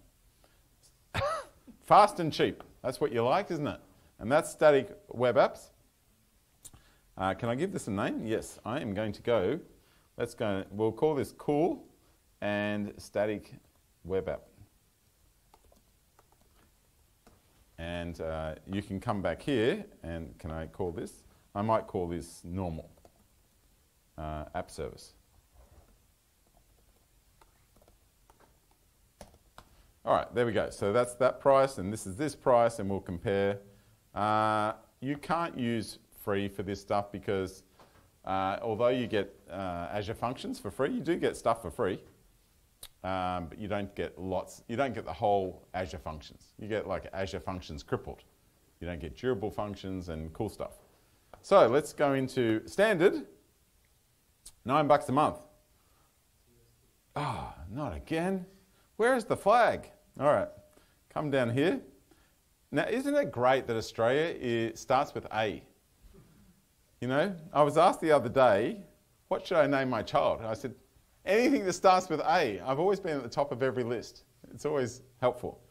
right? fast and cheap, that's what you like, isn't it? And that's static web apps. Uh, can I give this a name? Yes, I am going to go, let's go, we'll call this cool and static web app. And uh, you can come back here and can I call this? I might call this normal uh, app service. All right, there we go. So that's that price, and this is this price, and we'll compare. Uh, you can't use free for this stuff because uh, although you get uh, Azure Functions for free, you do get stuff for free, um, but you don't get lots. You don't get the whole Azure Functions. You get like Azure Functions crippled. You don't get durable functions and cool stuff. So let's go into standard. Nine bucks a month. Ah, not again. Where is the flag? All right, come down here. Now, isn't it great that Australia starts with A? You know, I was asked the other day, what should I name my child? I said, anything that starts with A. I've always been at the top of every list. It's always helpful.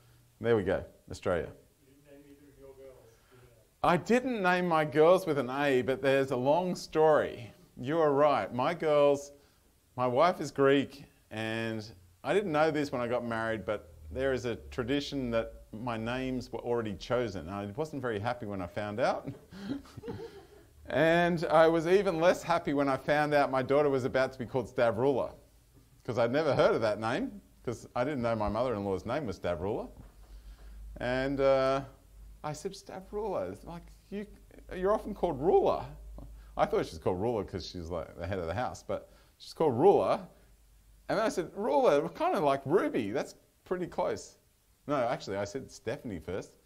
There we go, Australia. I didn't name my girls with an A, but there's a long story. You are right. My girls, my wife is Greek, and I didn't know this when I got married, but there is a tradition that my names were already chosen. I wasn't very happy when I found out. and I was even less happy when I found out my daughter was about to be called Stavrula, because I'd never heard of that name, because I didn't know my mother in law's name was Stavrula. And uh, I said, Stavrula, like, you, you're often called ruler. I thought she was called ruler because she's like the head of the house, but she's called ruler. And then I said, ruler, kind of like Ruby. That's pretty close. No, actually, I said Stephanie first.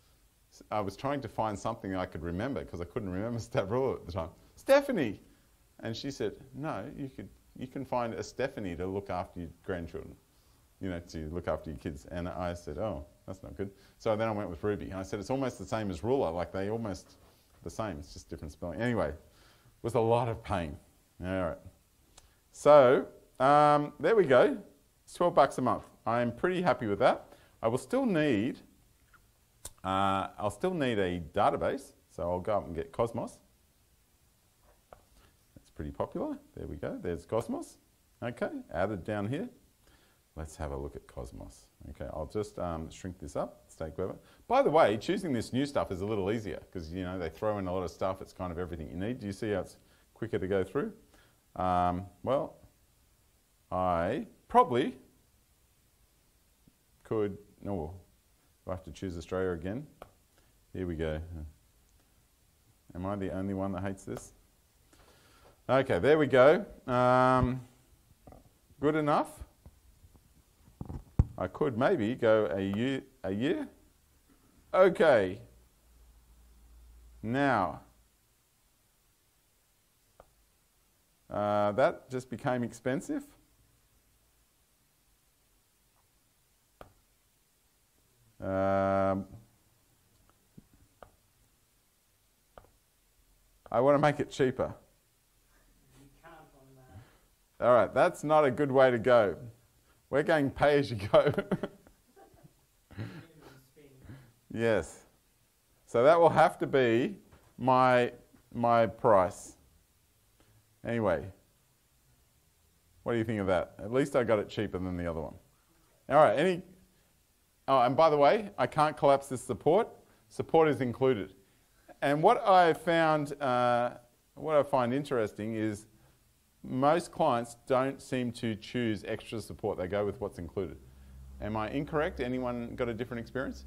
I was trying to find something I could remember because I couldn't remember Stavrola at the time. Stephanie! And she said, no, you, could, you can find a Stephanie to look after your grandchildren, you know, to look after your kids. And I said, oh, that's not good. So then I went with Ruby. And I said, it's almost the same as ruler, like they almost the same. It's just different spelling. Anyway, it was a lot of pain. All right. So um, there we go. It's 12 bucks a month. I'm pretty happy with that. I will still need, uh, I'll still need a database. So I'll go up and get Cosmos. It's pretty popular. There we go. There's Cosmos. Okay, added down here. Let's have a look at Cosmos. Okay, I'll just um, shrink this up. Stay clever. By the way, choosing this new stuff is a little easier because you know they throw in a lot of stuff. It's kind of everything you need. Do you see how it's quicker to go through? Um, well, I probably could. No, do I have to choose Australia again? Here we go. Am I the only one that hates this? Okay, there we go. Um, good enough. I could maybe go a year. A year. Okay. Now, uh, that just became expensive. Um, I want to make it cheaper. All right, that's not a good way to go. We're going pay as you go. yes. So that will have to be my, my price. Anyway, what do you think of that? At least I got it cheaper than the other one. All right, any Oh, and by the way, I can't collapse this support. Support is included. And what I found, uh, what I find interesting is most clients don't seem to choose extra support. They go with what's included. Am I incorrect? Anyone got a different experience?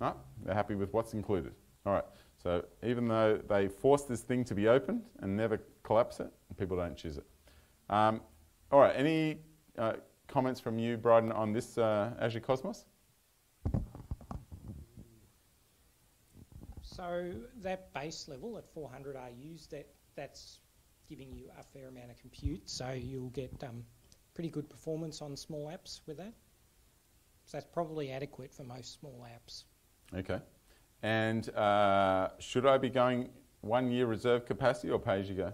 No? They're happy with what's included. All right. So even though they force this thing to be opened and never collapse it, people don't choose it. Um, all right. Any uh, comments from you, Bryden, on this uh, Azure Cosmos? So that base level at 400 RUs, that that's giving you a fair amount of compute. So you'll get um, pretty good performance on small apps with that. So that's probably adequate for most small apps. Okay. And uh, should I be going one year reserve capacity or pay as you go?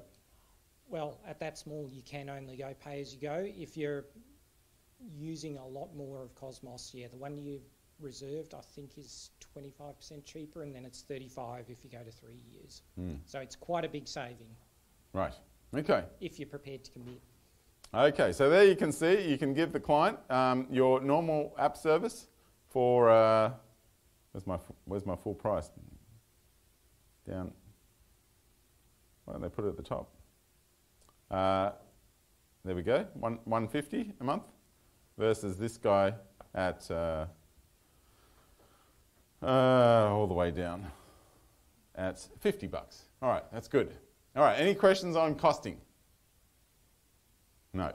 Well, at that small, you can only go pay as you go. If you're using a lot more of Cosmos. Yeah, the one you reserved, I think, is 25% cheaper, and then it's 35 if you go to three years. Mm. So it's quite a big saving. Right. Okay. If you're prepared to commit. Okay, so there you can see, you can give the client um, your normal app service for, uh, where's, my, where's my full price? Down, why don't they put it at the top? Uh, there we go, One, 150 a month versus this guy at uh, uh, all the way down at 50 bucks. All right, that's good. All right, any questions on costing? No.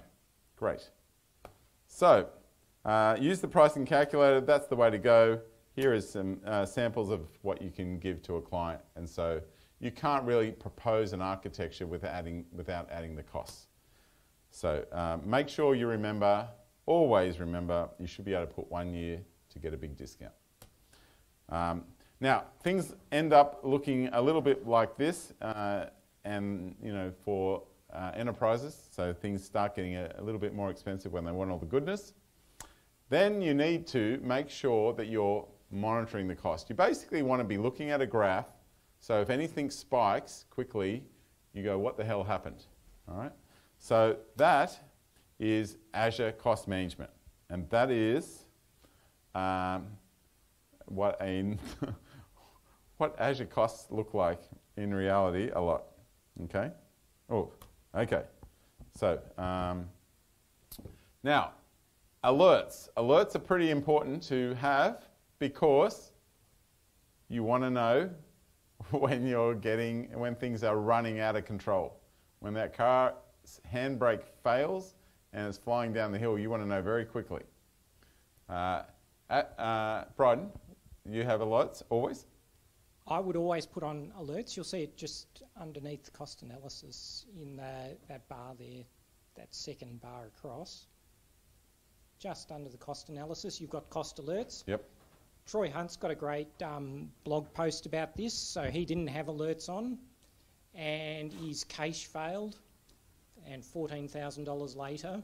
Great. So, uh, use the pricing calculator. That's the way to go. Here is some uh, samples of what you can give to a client. And so you can't really propose an architecture without adding, without adding the costs. So um, make sure you remember, always remember, you should be able to put one year to get a big discount. Um, now, things end up looking a little bit like this, uh, and you know, for uh, enterprises, so things start getting a, a little bit more expensive when they want all the goodness. Then you need to make sure that you're monitoring the cost. You basically want to be looking at a graph, so if anything spikes quickly, you go, what the hell happened? All right? So that is Azure Cost Management, and that is um, what a what Azure costs look like in reality a lot. Okay. Oh, okay. So um, now alerts. Alerts are pretty important to have because you want to know when you're getting when things are running out of control. When that car's handbrake fails and it's flying down the hill, you want to know very quickly. Uh, at, uh, Bryden, you have alerts always? I would always put on alerts. You'll see it just underneath cost analysis in the, that bar there, that second bar across. Just under the cost analysis, you've got cost alerts. Yep. Troy Hunt's got a great um, blog post about this. So he didn't have alerts on, and his cache failed, and fourteen thousand dollars later,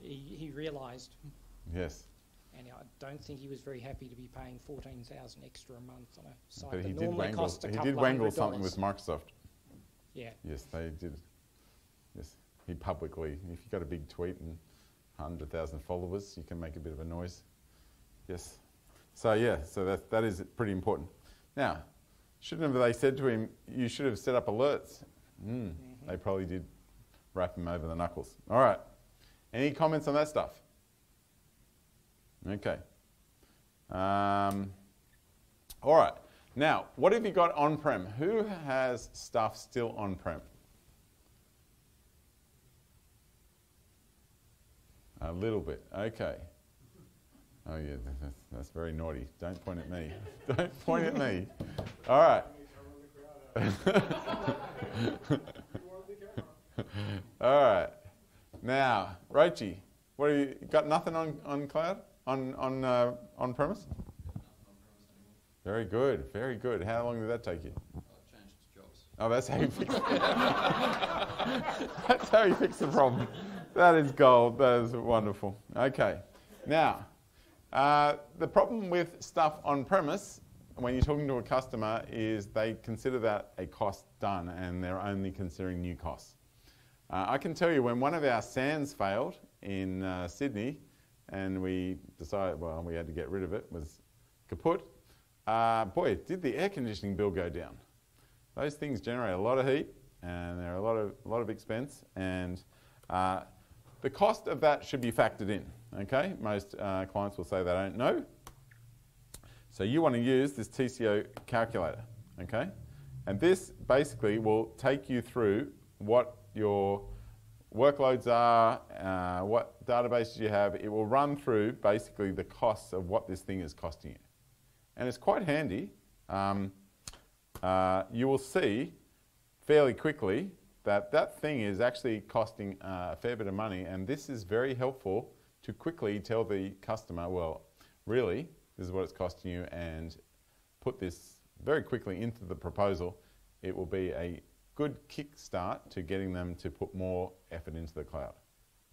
he, he realised, Yes. and I don't think he was very happy to be paying fourteen thousand extra a month on a site But that he did normally wangle, costs a he did wangle something with. Microsoft. Yeah, Yes, they did. Yes, he publicly, if you've got a big tweet and 100,000 followers, you can make a bit of a noise. Yes. So, yeah, so that, that is pretty important. Now, shouldn't have they said to him, you should have set up alerts? Mm, They probably did wrap him over the knuckles. All right. Any comments on that stuff? Okay. Um, all right. Now, what have you got on prem? Who has stuff still on prem? A little bit. Okay. Oh yeah, that's, that's very naughty. Don't point at me. Don't point at me. All right. All right. Now, Rochi, what have you got? Nothing on, on cloud? On on uh, on premise? Very good. Very good. How long did that take you? I've changed jobs. Oh, that's how you fix it. that's how you fix the problem. That is gold. That is wonderful. Okay. Now, uh, the problem with stuff on premise when you're talking to a customer is they consider that a cost done and they're only considering new costs. Uh, I can tell you when one of our SANs failed in uh, Sydney and we decided, well, we had to get rid of it, was kaput. Uh, boy, did the air conditioning bill go down. Those things generate a lot of heat and they're a lot of, a lot of expense and uh, the cost of that should be factored in, okay? Most uh, clients will say they don't know. So you want to use this TCO calculator, okay? And this basically will take you through what your workloads are, uh, what databases you have. It will run through basically the costs of what this thing is costing you. And it's quite handy. Um, uh, you will see fairly quickly that that thing is actually costing uh, a fair bit of money and this is very helpful to quickly tell the customer, well, really, this is what it's costing you and put this very quickly into the proposal. It will be a good kickstart to getting them to put more effort into the cloud.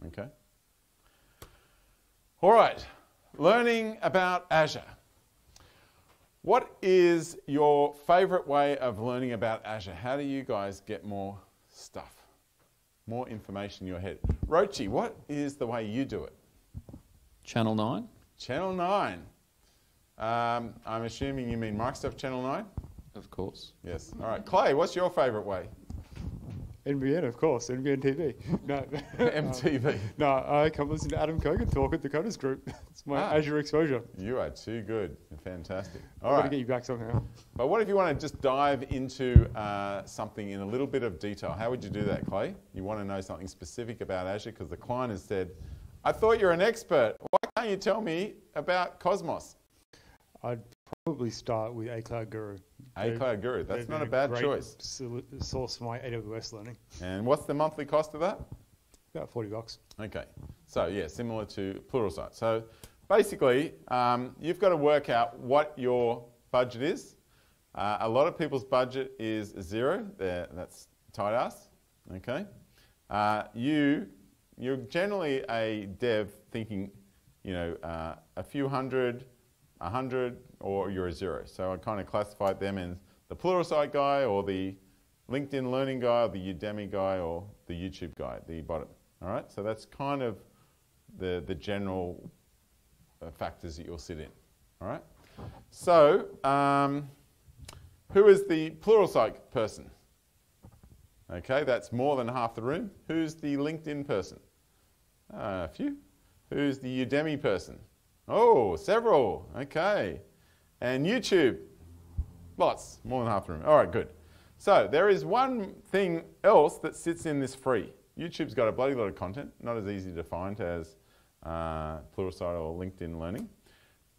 Okay? All right, learning about Azure. What is your favorite way of learning about Azure? How do you guys get more stuff, more information in your head? Rochi, what is the way you do it? Channel 9? Channel 9. Um, I'm assuming you mean Microsoft Channel 9? Of course. Yes. All right. Clay, what's your favourite way? NBN, of course, NBN TV. No, MTV. no, I come listen to Adam Cogan talk at the Coders Group. It's my Ah. Azure exposure. You are too good. Fantastic. All got to get you back somehow. But what if you want to just dive into uh, something in a little bit of detail? How would you do that, Clay? You want to know something specific about Azure because the client has said, I thought you're an expert. Why can't you tell me about Cosmos? I'd probably start with A Cloud Guru. A Cloud Guru. That's not a bad great choice. Source for my AWS learning. And what's the monthly cost of that? About 40 bucks. Okay, so yeah, similar to Pluralsight. So basically, um, you've got to work out what your budget is. Uh, a lot of people's budget is zero. They're, that's tight ass. Okay, uh, you you're generally a dev thinking, you know, uh, a few hundred, a hundred, or you're a zero. So I kind of classified them in the Pluralsight guy, or the LinkedIn Learning guy, or the Udemy guy, or the YouTube guy at the bottom. All right, so that's kind of the, the general uh, factors that you'll sit in. All right, so um, who is the Pluralsight person? Okay, that's more than half the room. Who's the LinkedIn person? Uh, a few. Who's the Udemy person? Oh, several. Okay. And YouTube? Lots, more than half the room. All right, good. So there is one thing else that sits in this free. YouTube's got a bloody lot of content, not as easy to find as uh, Pluralsight or LinkedIn Learning.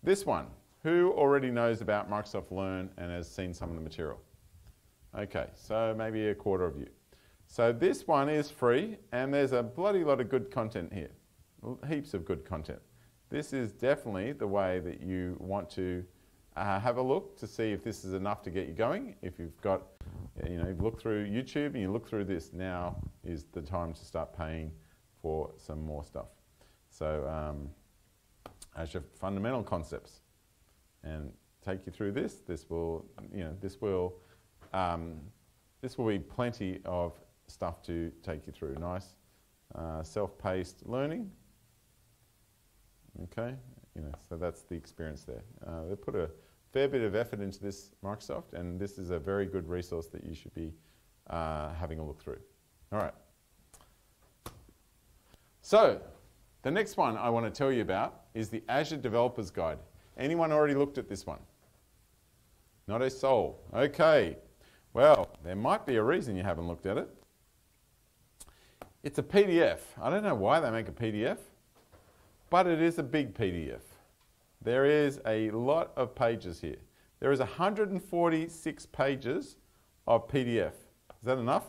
This one, who already knows about Microsoft Learn and has seen some of the material? Okay, so maybe a quarter of you. So this one is free, and there's a bloody lot of good content here, heaps of good content. This is definitely the way that you want to uh, have a look to see if this is enough to get you going. If you've got, you know, looked through YouTube and you look through this, now is the time to start paying for some more stuff. So um, Azure fundamental concepts, and take you through this. This will, you know, this will, um, this will be plenty of stuff to take you through. Nice, uh, self-paced learning. Okay, you know, so that's the experience there. Uh, they put a fair bit of effort into this Microsoft, and this is a very good resource that you should be uh, having a look through. All right. So, the next one I want to tell you about is the Azure Developers Guide. Anyone already looked at this one? Not a soul. Okay. Well, there might be a reason you haven't looked at it. It's a PDF. I don't know why they make a PDF, but it is a big PDF. There is a lot of pages here. There is 146 pages of PDF. Is that enough?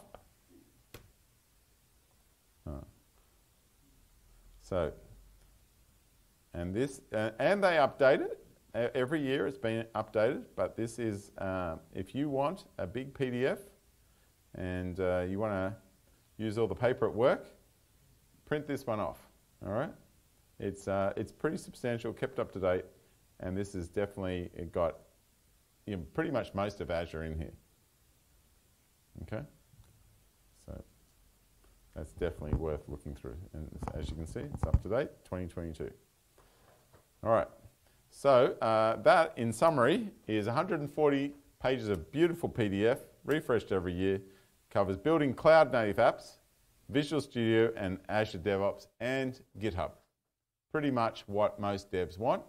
So, and this, uh, and they update it every year. It's been updated, but this is uh, if you want a big PDF and uh, you want to use all the paper at work, print this one off. All right, it's uh, it's pretty substantial, kept up to date, and this is definitely it got you know, pretty much most of Azure in here. Okay, so that's definitely worth looking through. And as you can see, it's up to date, 2022. All right. So uh, that, in summary, is 140 pages of beautiful PDF, refreshed every year, covers building cloud-native apps, Visual Studio and Azure DevOps, and GitHub. Pretty much what most devs want.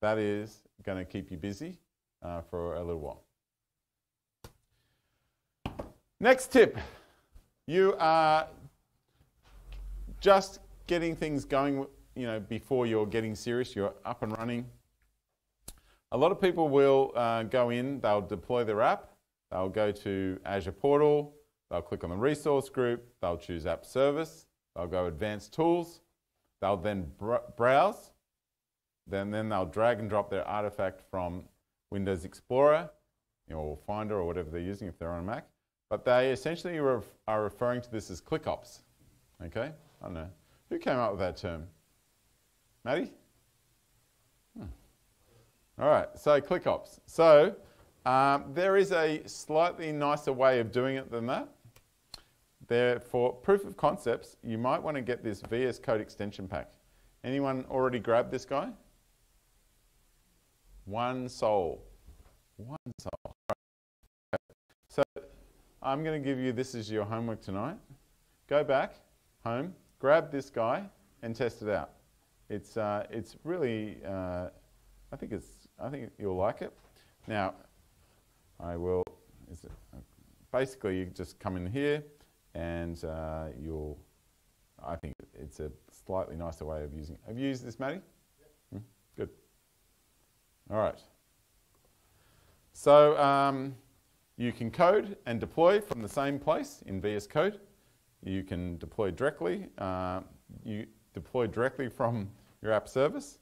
That is going to keep you busy uh, for a little while. Next tip. You are just getting things going, you know, before you're getting serious, you're up and running. A lot of people will uh, go in, they'll deploy their app, they'll go to Azure Portal, they'll click on the resource group, they'll choose App Service, they'll go Advanced Tools, they'll then br- browse, then, then they'll drag and drop their artifact from Windows Explorer you know, or Finder or whatever they're using if they're on a Mac. But they essentially ref- are referring to this as ClickOps. Okay? I don't know. Who came up with that term? Maddie? Hmm. All right, so ClickOps. So um, there is a slightly nicer way of doing it than that. There, for proof of concepts, you might want to get this VS Code extension pack. Anyone already grabbed this guy? One soul. One soul. Right. So I'm going to give you this as your homework tonight. Go back home, grab this guy, and test it out. it's uh, it's really uh, I think it's I think you'll like it. Now, I will. Is it, basically, you just come in here, and uh, you'll. I think it's a slightly nicer way of using. It. Have you used this, Matty? Hmm? Good. All right. So um, you can code and deploy from the same place in VS Code. You can deploy directly. Uh, you deploy directly from your app service.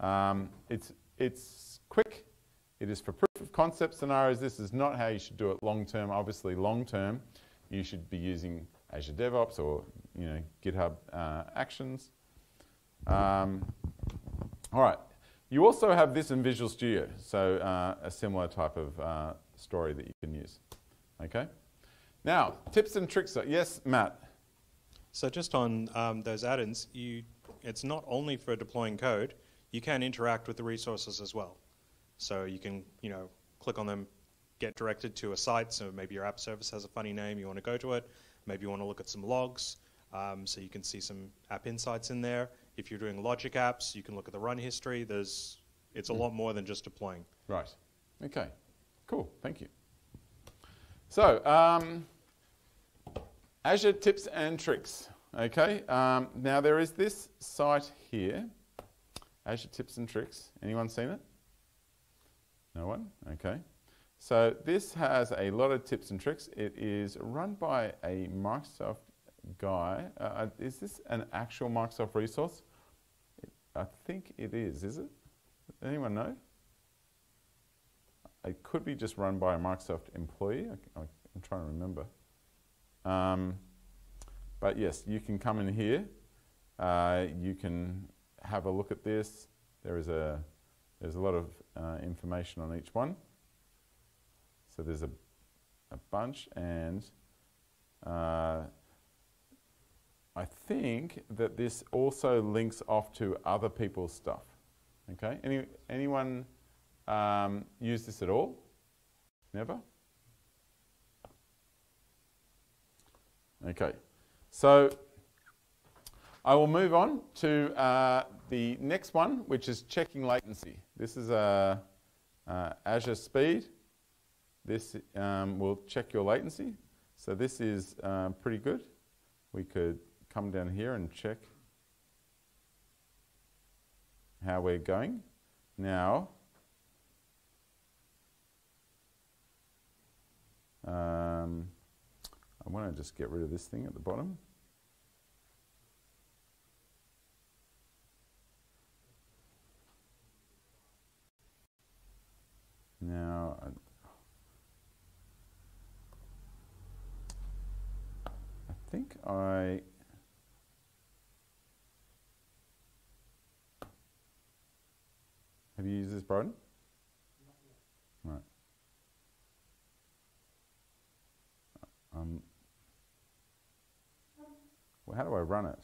Um, it's, it's quick. It is for proof of concept scenarios. This is not how you should do it long term. Obviously, long term, you should be using Azure DevOps or you know GitHub uh, Actions. Um, all right. You also have this in Visual Studio, so uh, a similar type of uh, story that you can use. Okay. Now, tips and tricks. Yes, Matt. So just on um, those add-ins, you, it's not only for deploying code, you can interact with the resources as well. So you can, you know, click on them, get directed to a site. So maybe your app service has a funny name, you want to go to it. Maybe you want to look at some logs, um, so you can see some app insights in there. If you're doing logic apps, you can look at the run history. There's, it's a lot more than just deploying. Right. Okay. Cool. Thank you. So, um, Azure tips and tricks. Okay. Um, now there is this site here, Azure tips and tricks. Anyone seen it? No one. Okay. So this has a lot of tips and tricks. It is run by a Microsoft guy. Uh, is this an actual Microsoft resource? I think it is. Is it? Anyone know? It could be just run by a Microsoft employee. I, am trying to remember. Um, but yes, you can come in here. Uh, you can have a look at this. There is a there's a lot of uh, information on each one. So there's a, a bunch, and uh, I think that this also links off to other people's stuff. Okay, Any, anyone um, use this at all? Never? Okay, so I will move on to uh, the next one, which is checking latency. This is a uh, Azure Speed. This um, will check your latency. So this is uh, pretty good. We could come down here and check how we're going. Now, um, I want to just get rid of this thing at the bottom. Now, think I Have you used this, Bryden? Right. Um, well, how do I run it?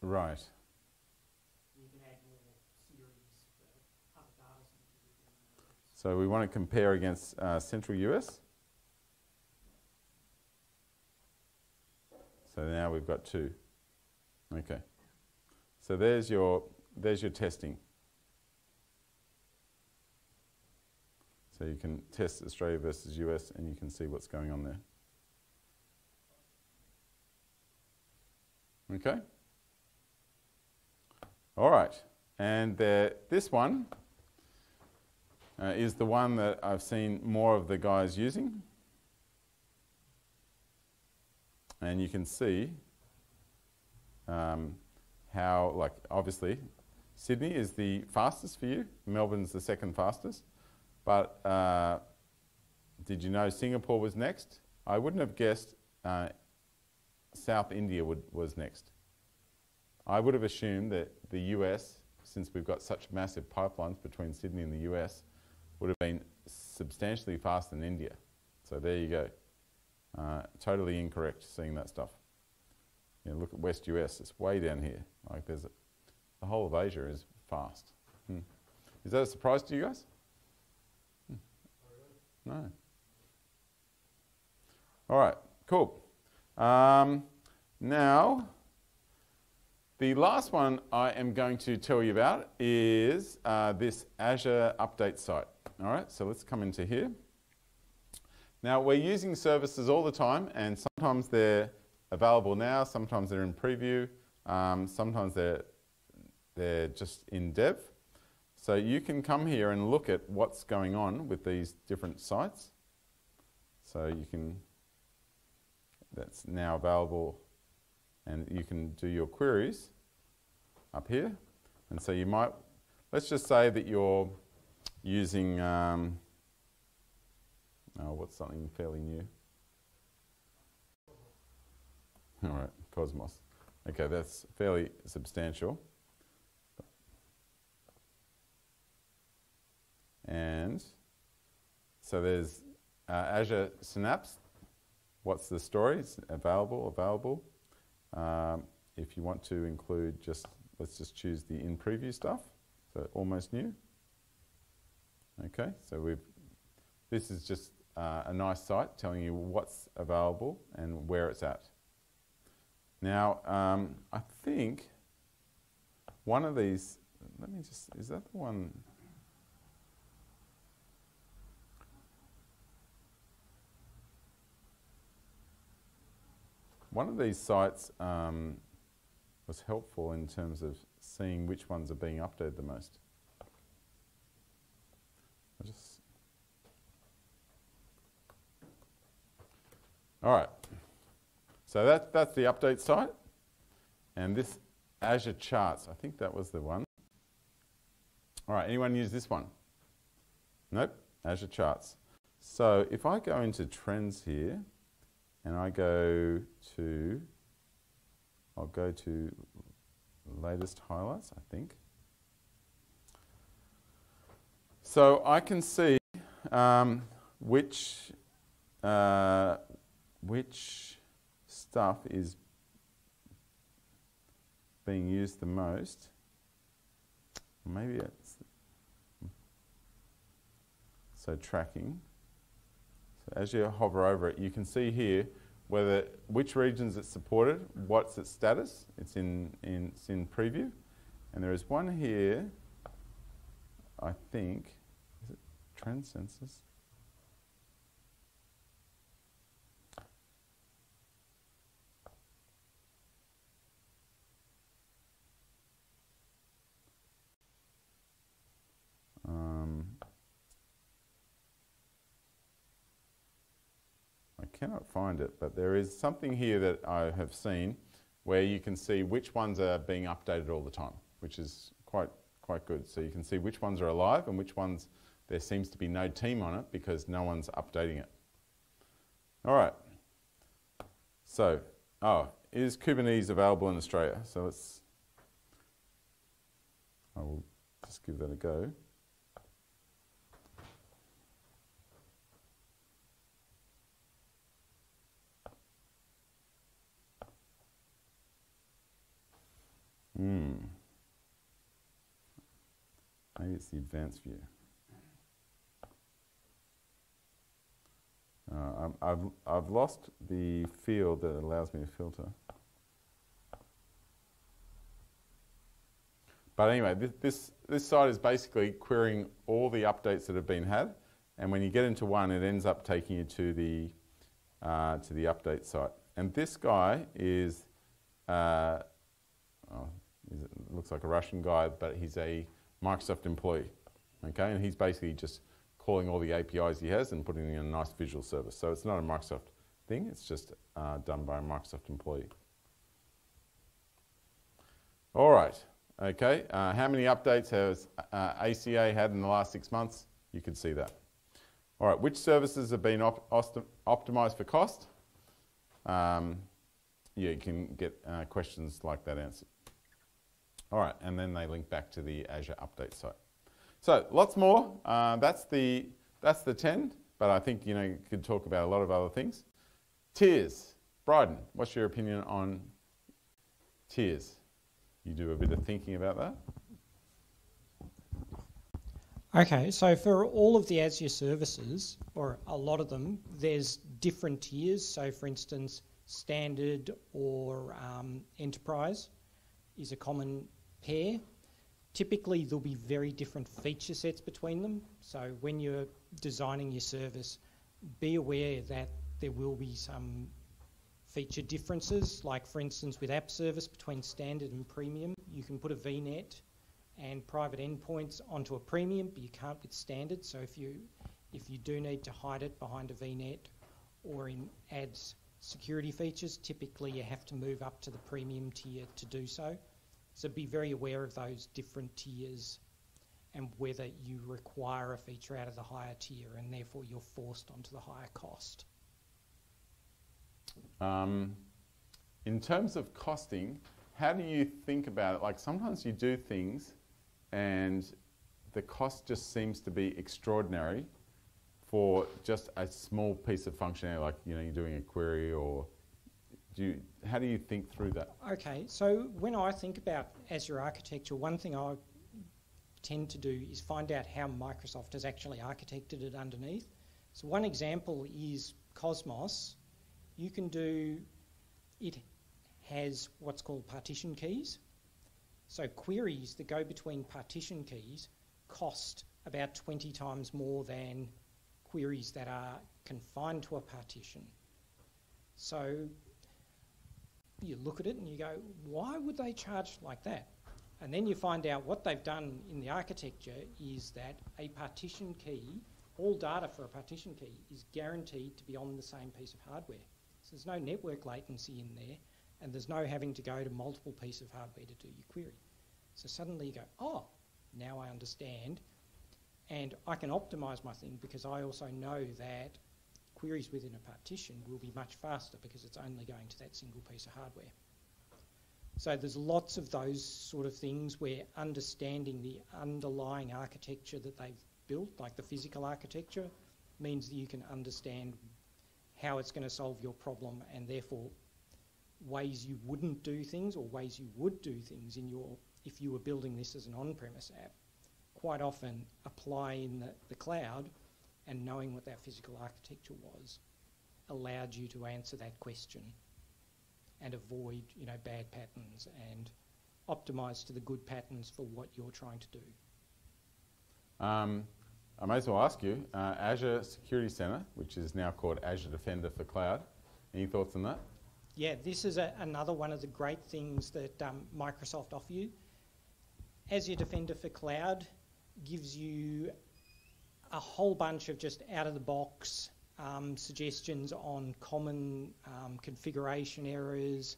Right. So we want to compare against uh, Central US. So now we've got two. Okay. So there's your, there's your testing. So you can test Australia versus US and you can see what's going on there. Okay? All right. And this one uh, is the one that I've seen more of the guys using. And you can see um, how, like, obviously, Sydney is the fastest for you, Melbourne's the second fastest. But uh, did you know Singapore was next? I wouldn't have guessed uh, South India would, was next. I would have assumed that the US, since we've got such massive pipelines between Sydney and the US, would have been substantially faster than India. So there you go. Uh, totally incorrect seeing that stuff. you know, look at West US, it's way down here. Like there's a, the whole of Asia is fast. Hmm. Is that a surprise to you guys? Hmm. No. All right, cool. Um, now, the last one I am going to tell you about is uh, this Azure update site. All right, so let's come into here. Now, we're using services all the time, and sometimes they're available now, sometimes they're in preview, um, sometimes they're, they're just in dev. So you can come here and look at what's going on with these different sites. So you can, that's now available, and you can do your queries up here. And so you might, let's just say that you're using, um, oh, what's something fairly new? All right, Cosmos. Okay, that's fairly substantial. And so there's uh, Azure Synapse. What's the story? It's available, available. Um, if you want to include just, let's just choose the in preview stuff. So almost new. Okay, so we've, this is just uh, a nice site telling you what's available and where it's at. Now, um, I think one of these, let me just, is that the one? One of these sites um, was helpful in terms of seeing which ones are being updated the most. Just All right. So that, that's the update site. And this Azure Charts, I think that was the one. All right, anyone use this one? Nope, Azure Charts. So if I go into trends here and I go to, I'll go to latest highlights, I think. So I can see um, which, uh, which stuff is being used the most. Maybe it's so tracking. As you hover over it, you can see here whether which regions it's supported, what's its status. It's in, in, it's in preview. And there is one here, I think, is it trend census? Cannot find it, but there is something here that I have seen where you can see which ones are being updated all the time, which is quite quite good. So you can see which ones are alive and which ones there seems to be no team on it because no one's updating it. All right. So, oh, is Kubernetes available in Australia? So let's, I will just give that a go. Hmm. Maybe it's the advanced view. Uh, i have I've lost the field that allows me to filter. But anyway, this, this, this site is basically querying all the updates that have been had. And when you get into one, it ends up taking you to the, uh, to the update site. And this guy is, uh, oh, looks like a Russian guy, but he's a Microsoft employee. Okay, and he's basically just calling all the APIs he has and putting in a nice visual service. So it's not a Microsoft thing, it's just uh, done by a Microsoft employee. All right, okay, uh, how many updates has uh, ACA had in the last six months? You can see that. All right, which services have been op optimized for cost? Um, yeah, you can get uh, questions like that answered. All right, and then they link back to the Azure update site. So lots more. Uh, that's the that's the 10, but I think you know you could talk about a lot of other things. Tiers, Bryden, what's your opinion on tiers? You do a bit of thinking about that. Okay, so for all of the Azure services, or a lot of them, there's different tiers. So, for instance, standard or um, enterprise is a common pair. Typically, there'll be very different feature sets between them. So, when you're designing your service, be aware that there will be some feature differences. Like, for instance, with app service between standard and premium, you can put a VNet and private endpoints onto a premium, but you can't with standard. So if you if you do need to hide it behind a VNet or in ads security features, typically you have to move up to the premium tier to do so. So be very aware of those different tiers and whether you require a feature out of the higher tier and therefore you're forced onto the higher cost. Um, in terms of costing, how do you think about it? Like sometimes you do things and the cost just seems to be extraordinary for just a small piece of functionality, like you know you're doing a query or do you, how do you think through that? Okay, so when I think about Azure architecture, one thing I tend to do is find out how Microsoft has actually architected it underneath. So one example is Cosmos. You can do, it has what's called partition keys. So queries that go between partition keys cost about 20 times more than queries that are confined to a partition. So you look at it and you go, why would they charge like that? And then you find out what they've done in the architecture is that a partition key, all data for a partition key, is guaranteed to be on the same piece of hardware. So there's no network latency in there and there's no having to go to multiple pieces of hardware to do your query. So suddenly you go, oh, now I understand, and I can optimize my thing because I also know that queries within a partition will be much faster because it's only going to that single piece of hardware. So there's lots of those sort of things where understanding the underlying architecture that they've built, like the physical architecture, means that you can understand how it's going to solve your problem and therefore ways you wouldn't do things or ways you would do things in your if you were building this as an on-premise app quite often apply in the, the cloud and knowing what that physical architecture was allowed you to answer that question and avoid you know bad patterns and optimize to the good patterns for what you're trying to do. Um, I may as well ask you, uh, Azure Security Center, which is now called Azure Defender for Cloud, any thoughts on that? Yeah, this is a, another one of the great things that um, Microsoft offer you. Azure Defender for Cloud gives you a whole bunch of just out of the box um, suggestions on common um, configuration errors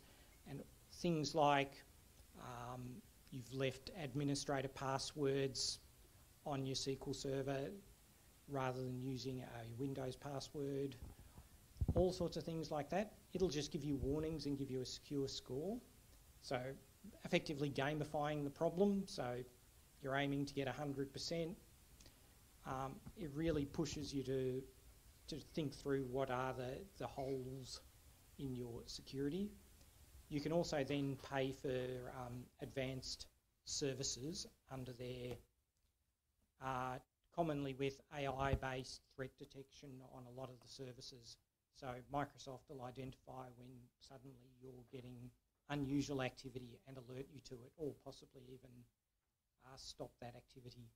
and things like um, you've left administrator passwords on your SQL server rather than using a Windows password, all sorts of things like that. It'll just give you warnings and give you a secure score. So effectively gamifying the problem. So you're aiming to get 100%. Um, it really pushes you to to think through what are the, the holes in your security. You can also then pay for um, advanced services under their uh, commonly with AI-based threat detection on a lot of the services. So Microsoft will identify when suddenly you're getting unusual activity and alert you to it, or possibly even uh, stop that activity.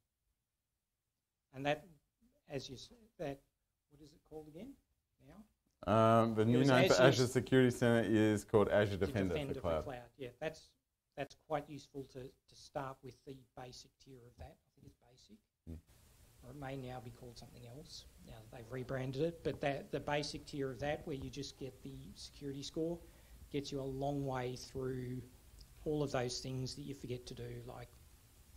And that, as you said, that what is it called again now? Um, the new name for Azure Security Center is called Azure Defender, Defender for Cloud. Yeah, that's that's quite useful to, to start with the basic tier of that. I think it's basic. Mm. Or it may now be called something else now that they've rebranded it. But that the basic tier of that, where you just get the security score, gets you a long way through all of those things that you forget to do, like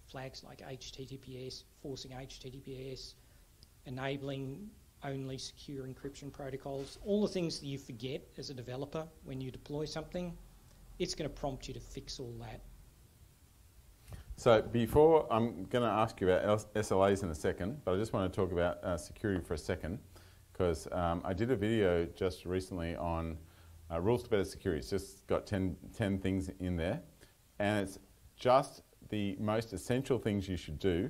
flags like HTTPS, forcing HTTPS, enabling only secure encryption protocols, all the things that you forget as a developer when you deploy something, it's going to prompt you to fix all that. So before, I'm going to ask you about SLAs in a second, but I just want to talk about uh, security for a second, because um, I did a video just recently on Uh, rules to better security. It's just got 10, 10 things in there, and it's just the most essential things you should do.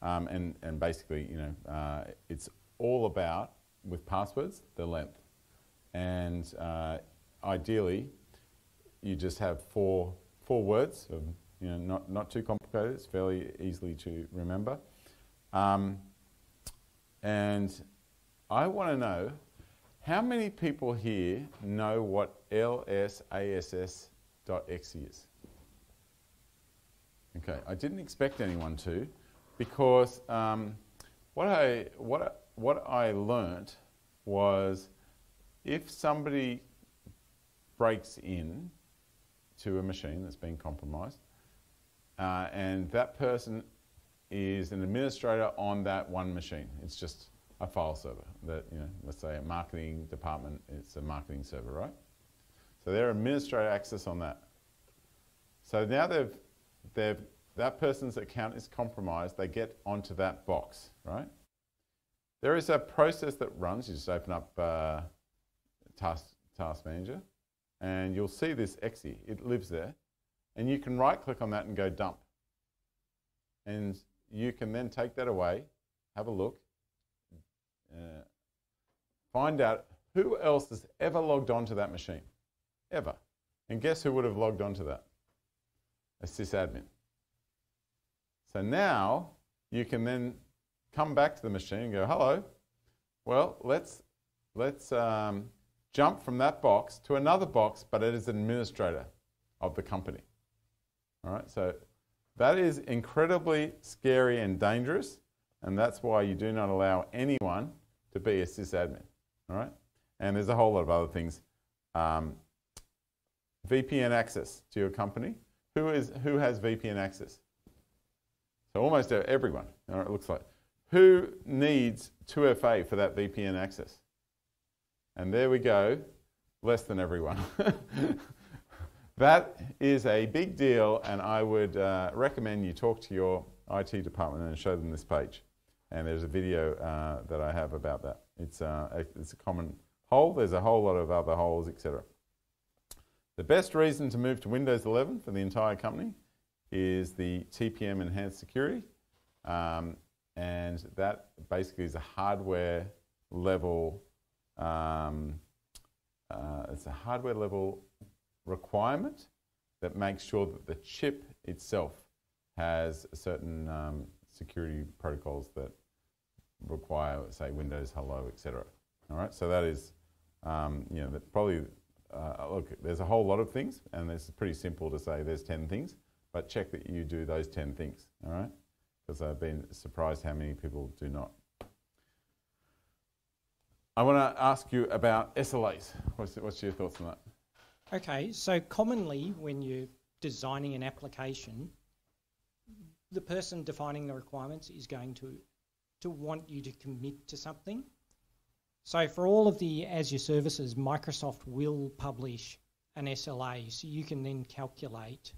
Um, and, and basically, you know, uh, it's all about with passwords the length, and uh, ideally, you just have four four words. Of, you know, not not too complicated. It's fairly easily to remember. Um, and I want to know how many people here know what lsass.exe is? Okay, I didn't expect anyone to because um, what, I, what, what I learnt was if somebody breaks in to a machine that's been compromised uh, and that person is an administrator on that one machine, it's just a file server that, you know, let's say a marketing department, it's a marketing server, right? So they're administrator access on that. So now they've, that person's account is compromised, they get onto that box, right? There is a process that runs, you just open up uh, task, task Manager, and you'll see this exe, it lives there, and you can right click on that and go dump. And you can then take that away, have a look, uh, find out who else has ever logged onto that machine. Ever. And guess who would have logged onto that? A sysadmin. So now you can then come back to the machine and go, hello, well, let's, let's um, jump from that box to another box, but it is an administrator of the company. All right, so that is incredibly scary and dangerous, and that's why you do not allow anyone to be a sysadmin. All right, and there's a whole lot of other things. Um, VPN access to your company. Who is who has VPN access? So almost everyone. Right, it looks like. Who needs 2FA for that VPN access? And there we go, less than everyone. that is a big deal, and I would uh, recommend you talk to your IT department and show them this page. And there's a video uh, that I have about that. It's, uh, a, it's a common hole. There's a whole lot of other holes, etc. The best reason to move to Windows 11 for the entire company is the TPM Enhanced Security. Um, and that basically is a hardware level, um, uh, it's a hardware level requirement that makes sure that the chip itself has certain um, security protocols that require, say, Windows Hello, etc. All right, so that is, um, you know, probably, uh, look, there's a whole lot of things, and it's pretty simple to say there's 10 things, but check that you do those 10 things, all right? Because I've been surprised how many people do not. I want to ask you about SLAs. What's, what's your thoughts on that? Okay, so commonly when you're designing an application, the person defining the requirements is going to, to want you to commit to something. So for all of the Azure services, Microsoft will publish an SLA, so you can then calculate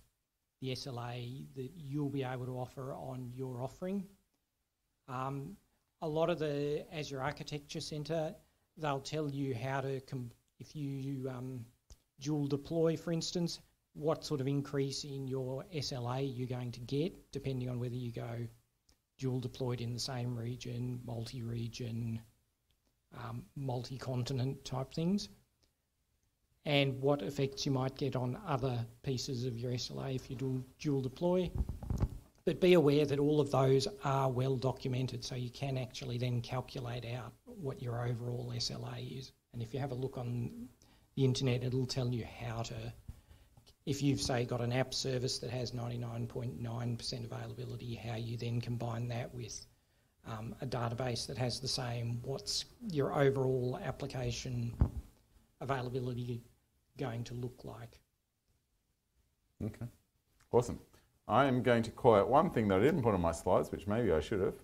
the SLA that you'll be able to offer on your offering. Um, a lot of the Azure Architecture Center, they'll tell you how to, if you um, dual deploy, for instance, what sort of increase in your SLA you're going to get, depending on whether you go dual deployed in the same region, multi-region, um, multi-continent type things, and what effects you might get on other pieces of your SLA if you do dual deploy. But be aware that all of those are well documented, so you can actually then calculate out what your overall SLA is. And if you have a look on the internet, it'll tell you how to if you've say got an app service that has 99.9% availability, how you then combine that with um, a database that has the same, what's your overall application availability going to look like? Okay, awesome. I am going to call out one thing that I didn't put on my slides, which maybe I should have.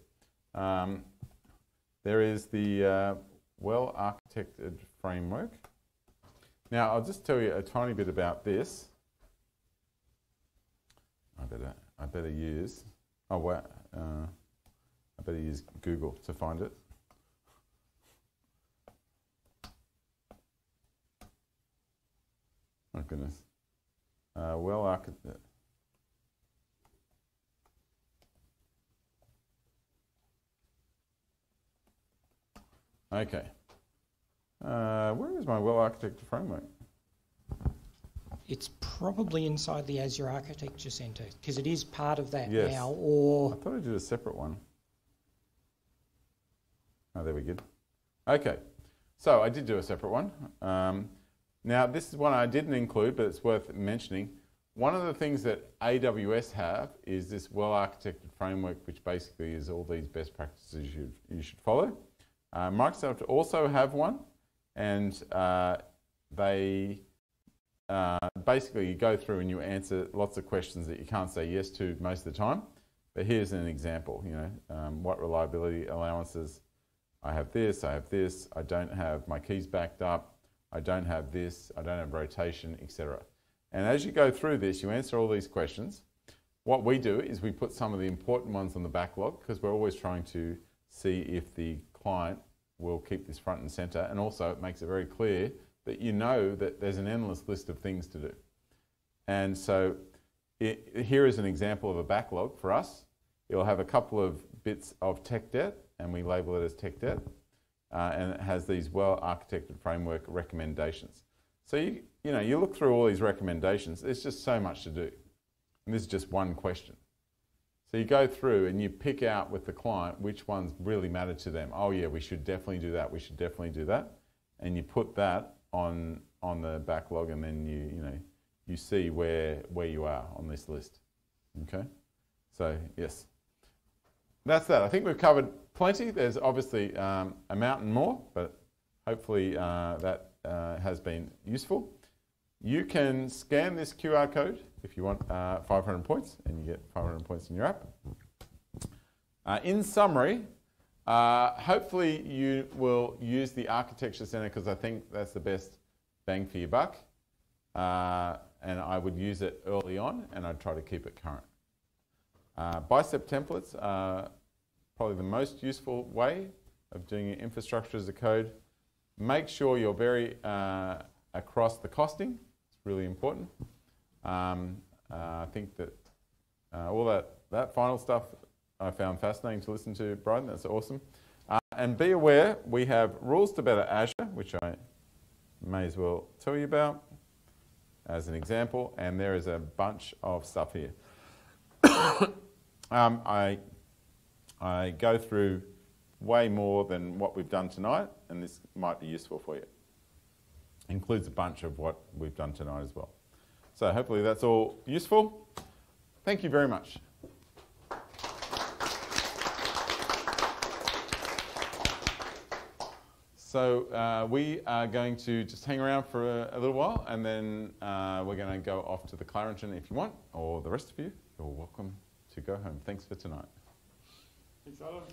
Um, there is the uh, well-architected framework. Now, I'll just tell you a tiny bit about this. I better, I better use, oh wow, uh, I better use Google to find it. My goodness. Uh, well, architect. Okay. Uh, where is my well architected framework? It's probably inside the Azure Architecture Centre because it is part of that Yes. now. Or I thought I did a separate one. Oh, there we go. Okay, so I did do a separate one. Um, now, this is one I didn't include, but it's worth mentioning. One of the things that AWS have is this well-architected framework, which basically is all these best practices you you should follow. Uh, Microsoft also have one, and uh, they uh, basically you go through and you answer lots of questions that you can't say yes to most of the time. But here's an example. You know, um, what reliability allowances? I have this. I have this. I don't have my keys backed up. I don't have this. I don't have rotation, etc. And as you go through this, you answer all these questions. What we do is we put some of the important ones on the backlog because we're always trying to see if the client will keep this front and center. And also, it makes it very clear that you know that there's an endless list of things to do. And so, it, here is an example of a backlog for us. It'll have a couple of bits of tech debt, and we label it as tech debt. Uh, and it has these well architected framework recommendations. So, you, you know, you look through all these recommendations, there's just so much to do. And this is just one question. So you go through and you pick out with the client which ones really matter to them. Oh yeah, we should definitely do that. We should definitely do that, and you put that on on the backlog, and then you you know you see where where you are on this list. Okay, so yes, that's that. I think we've covered plenty. There's obviously um, a mountain more, but hopefully uh, that uh, has been useful. You can scan this QR code if you want uh, 500 points, and you get 500 points in your app. Uh, in summary, uh, hopefully you will use the Architecture Centre because I think that's the best bang for your buck. Uh, and I would use it early on, and I'd try to keep it current. Bicep templates are probably the most useful way of doing your infrastructure as a code. Make sure you're very uh, across the costing. It's really important. Um, uh, I think that uh, all that, that final stuff I found fascinating to listen to, Bryden. That's awesome. Uh, and be aware, we have rules to better Azure, which I may as well tell you about as an example. And there is a bunch of stuff here. um, I, I go through way more than what we've done tonight, and this might be useful for you. Includes a bunch of what we've done tonight as well. So hopefully that's all useful. Thank you very much. So uh, we are going to just hang around for a, a little while and then uh, we're going to go off to the Clarington if you want, or the rest of you, you're welcome to go home. Thanks for tonight. Inshallah.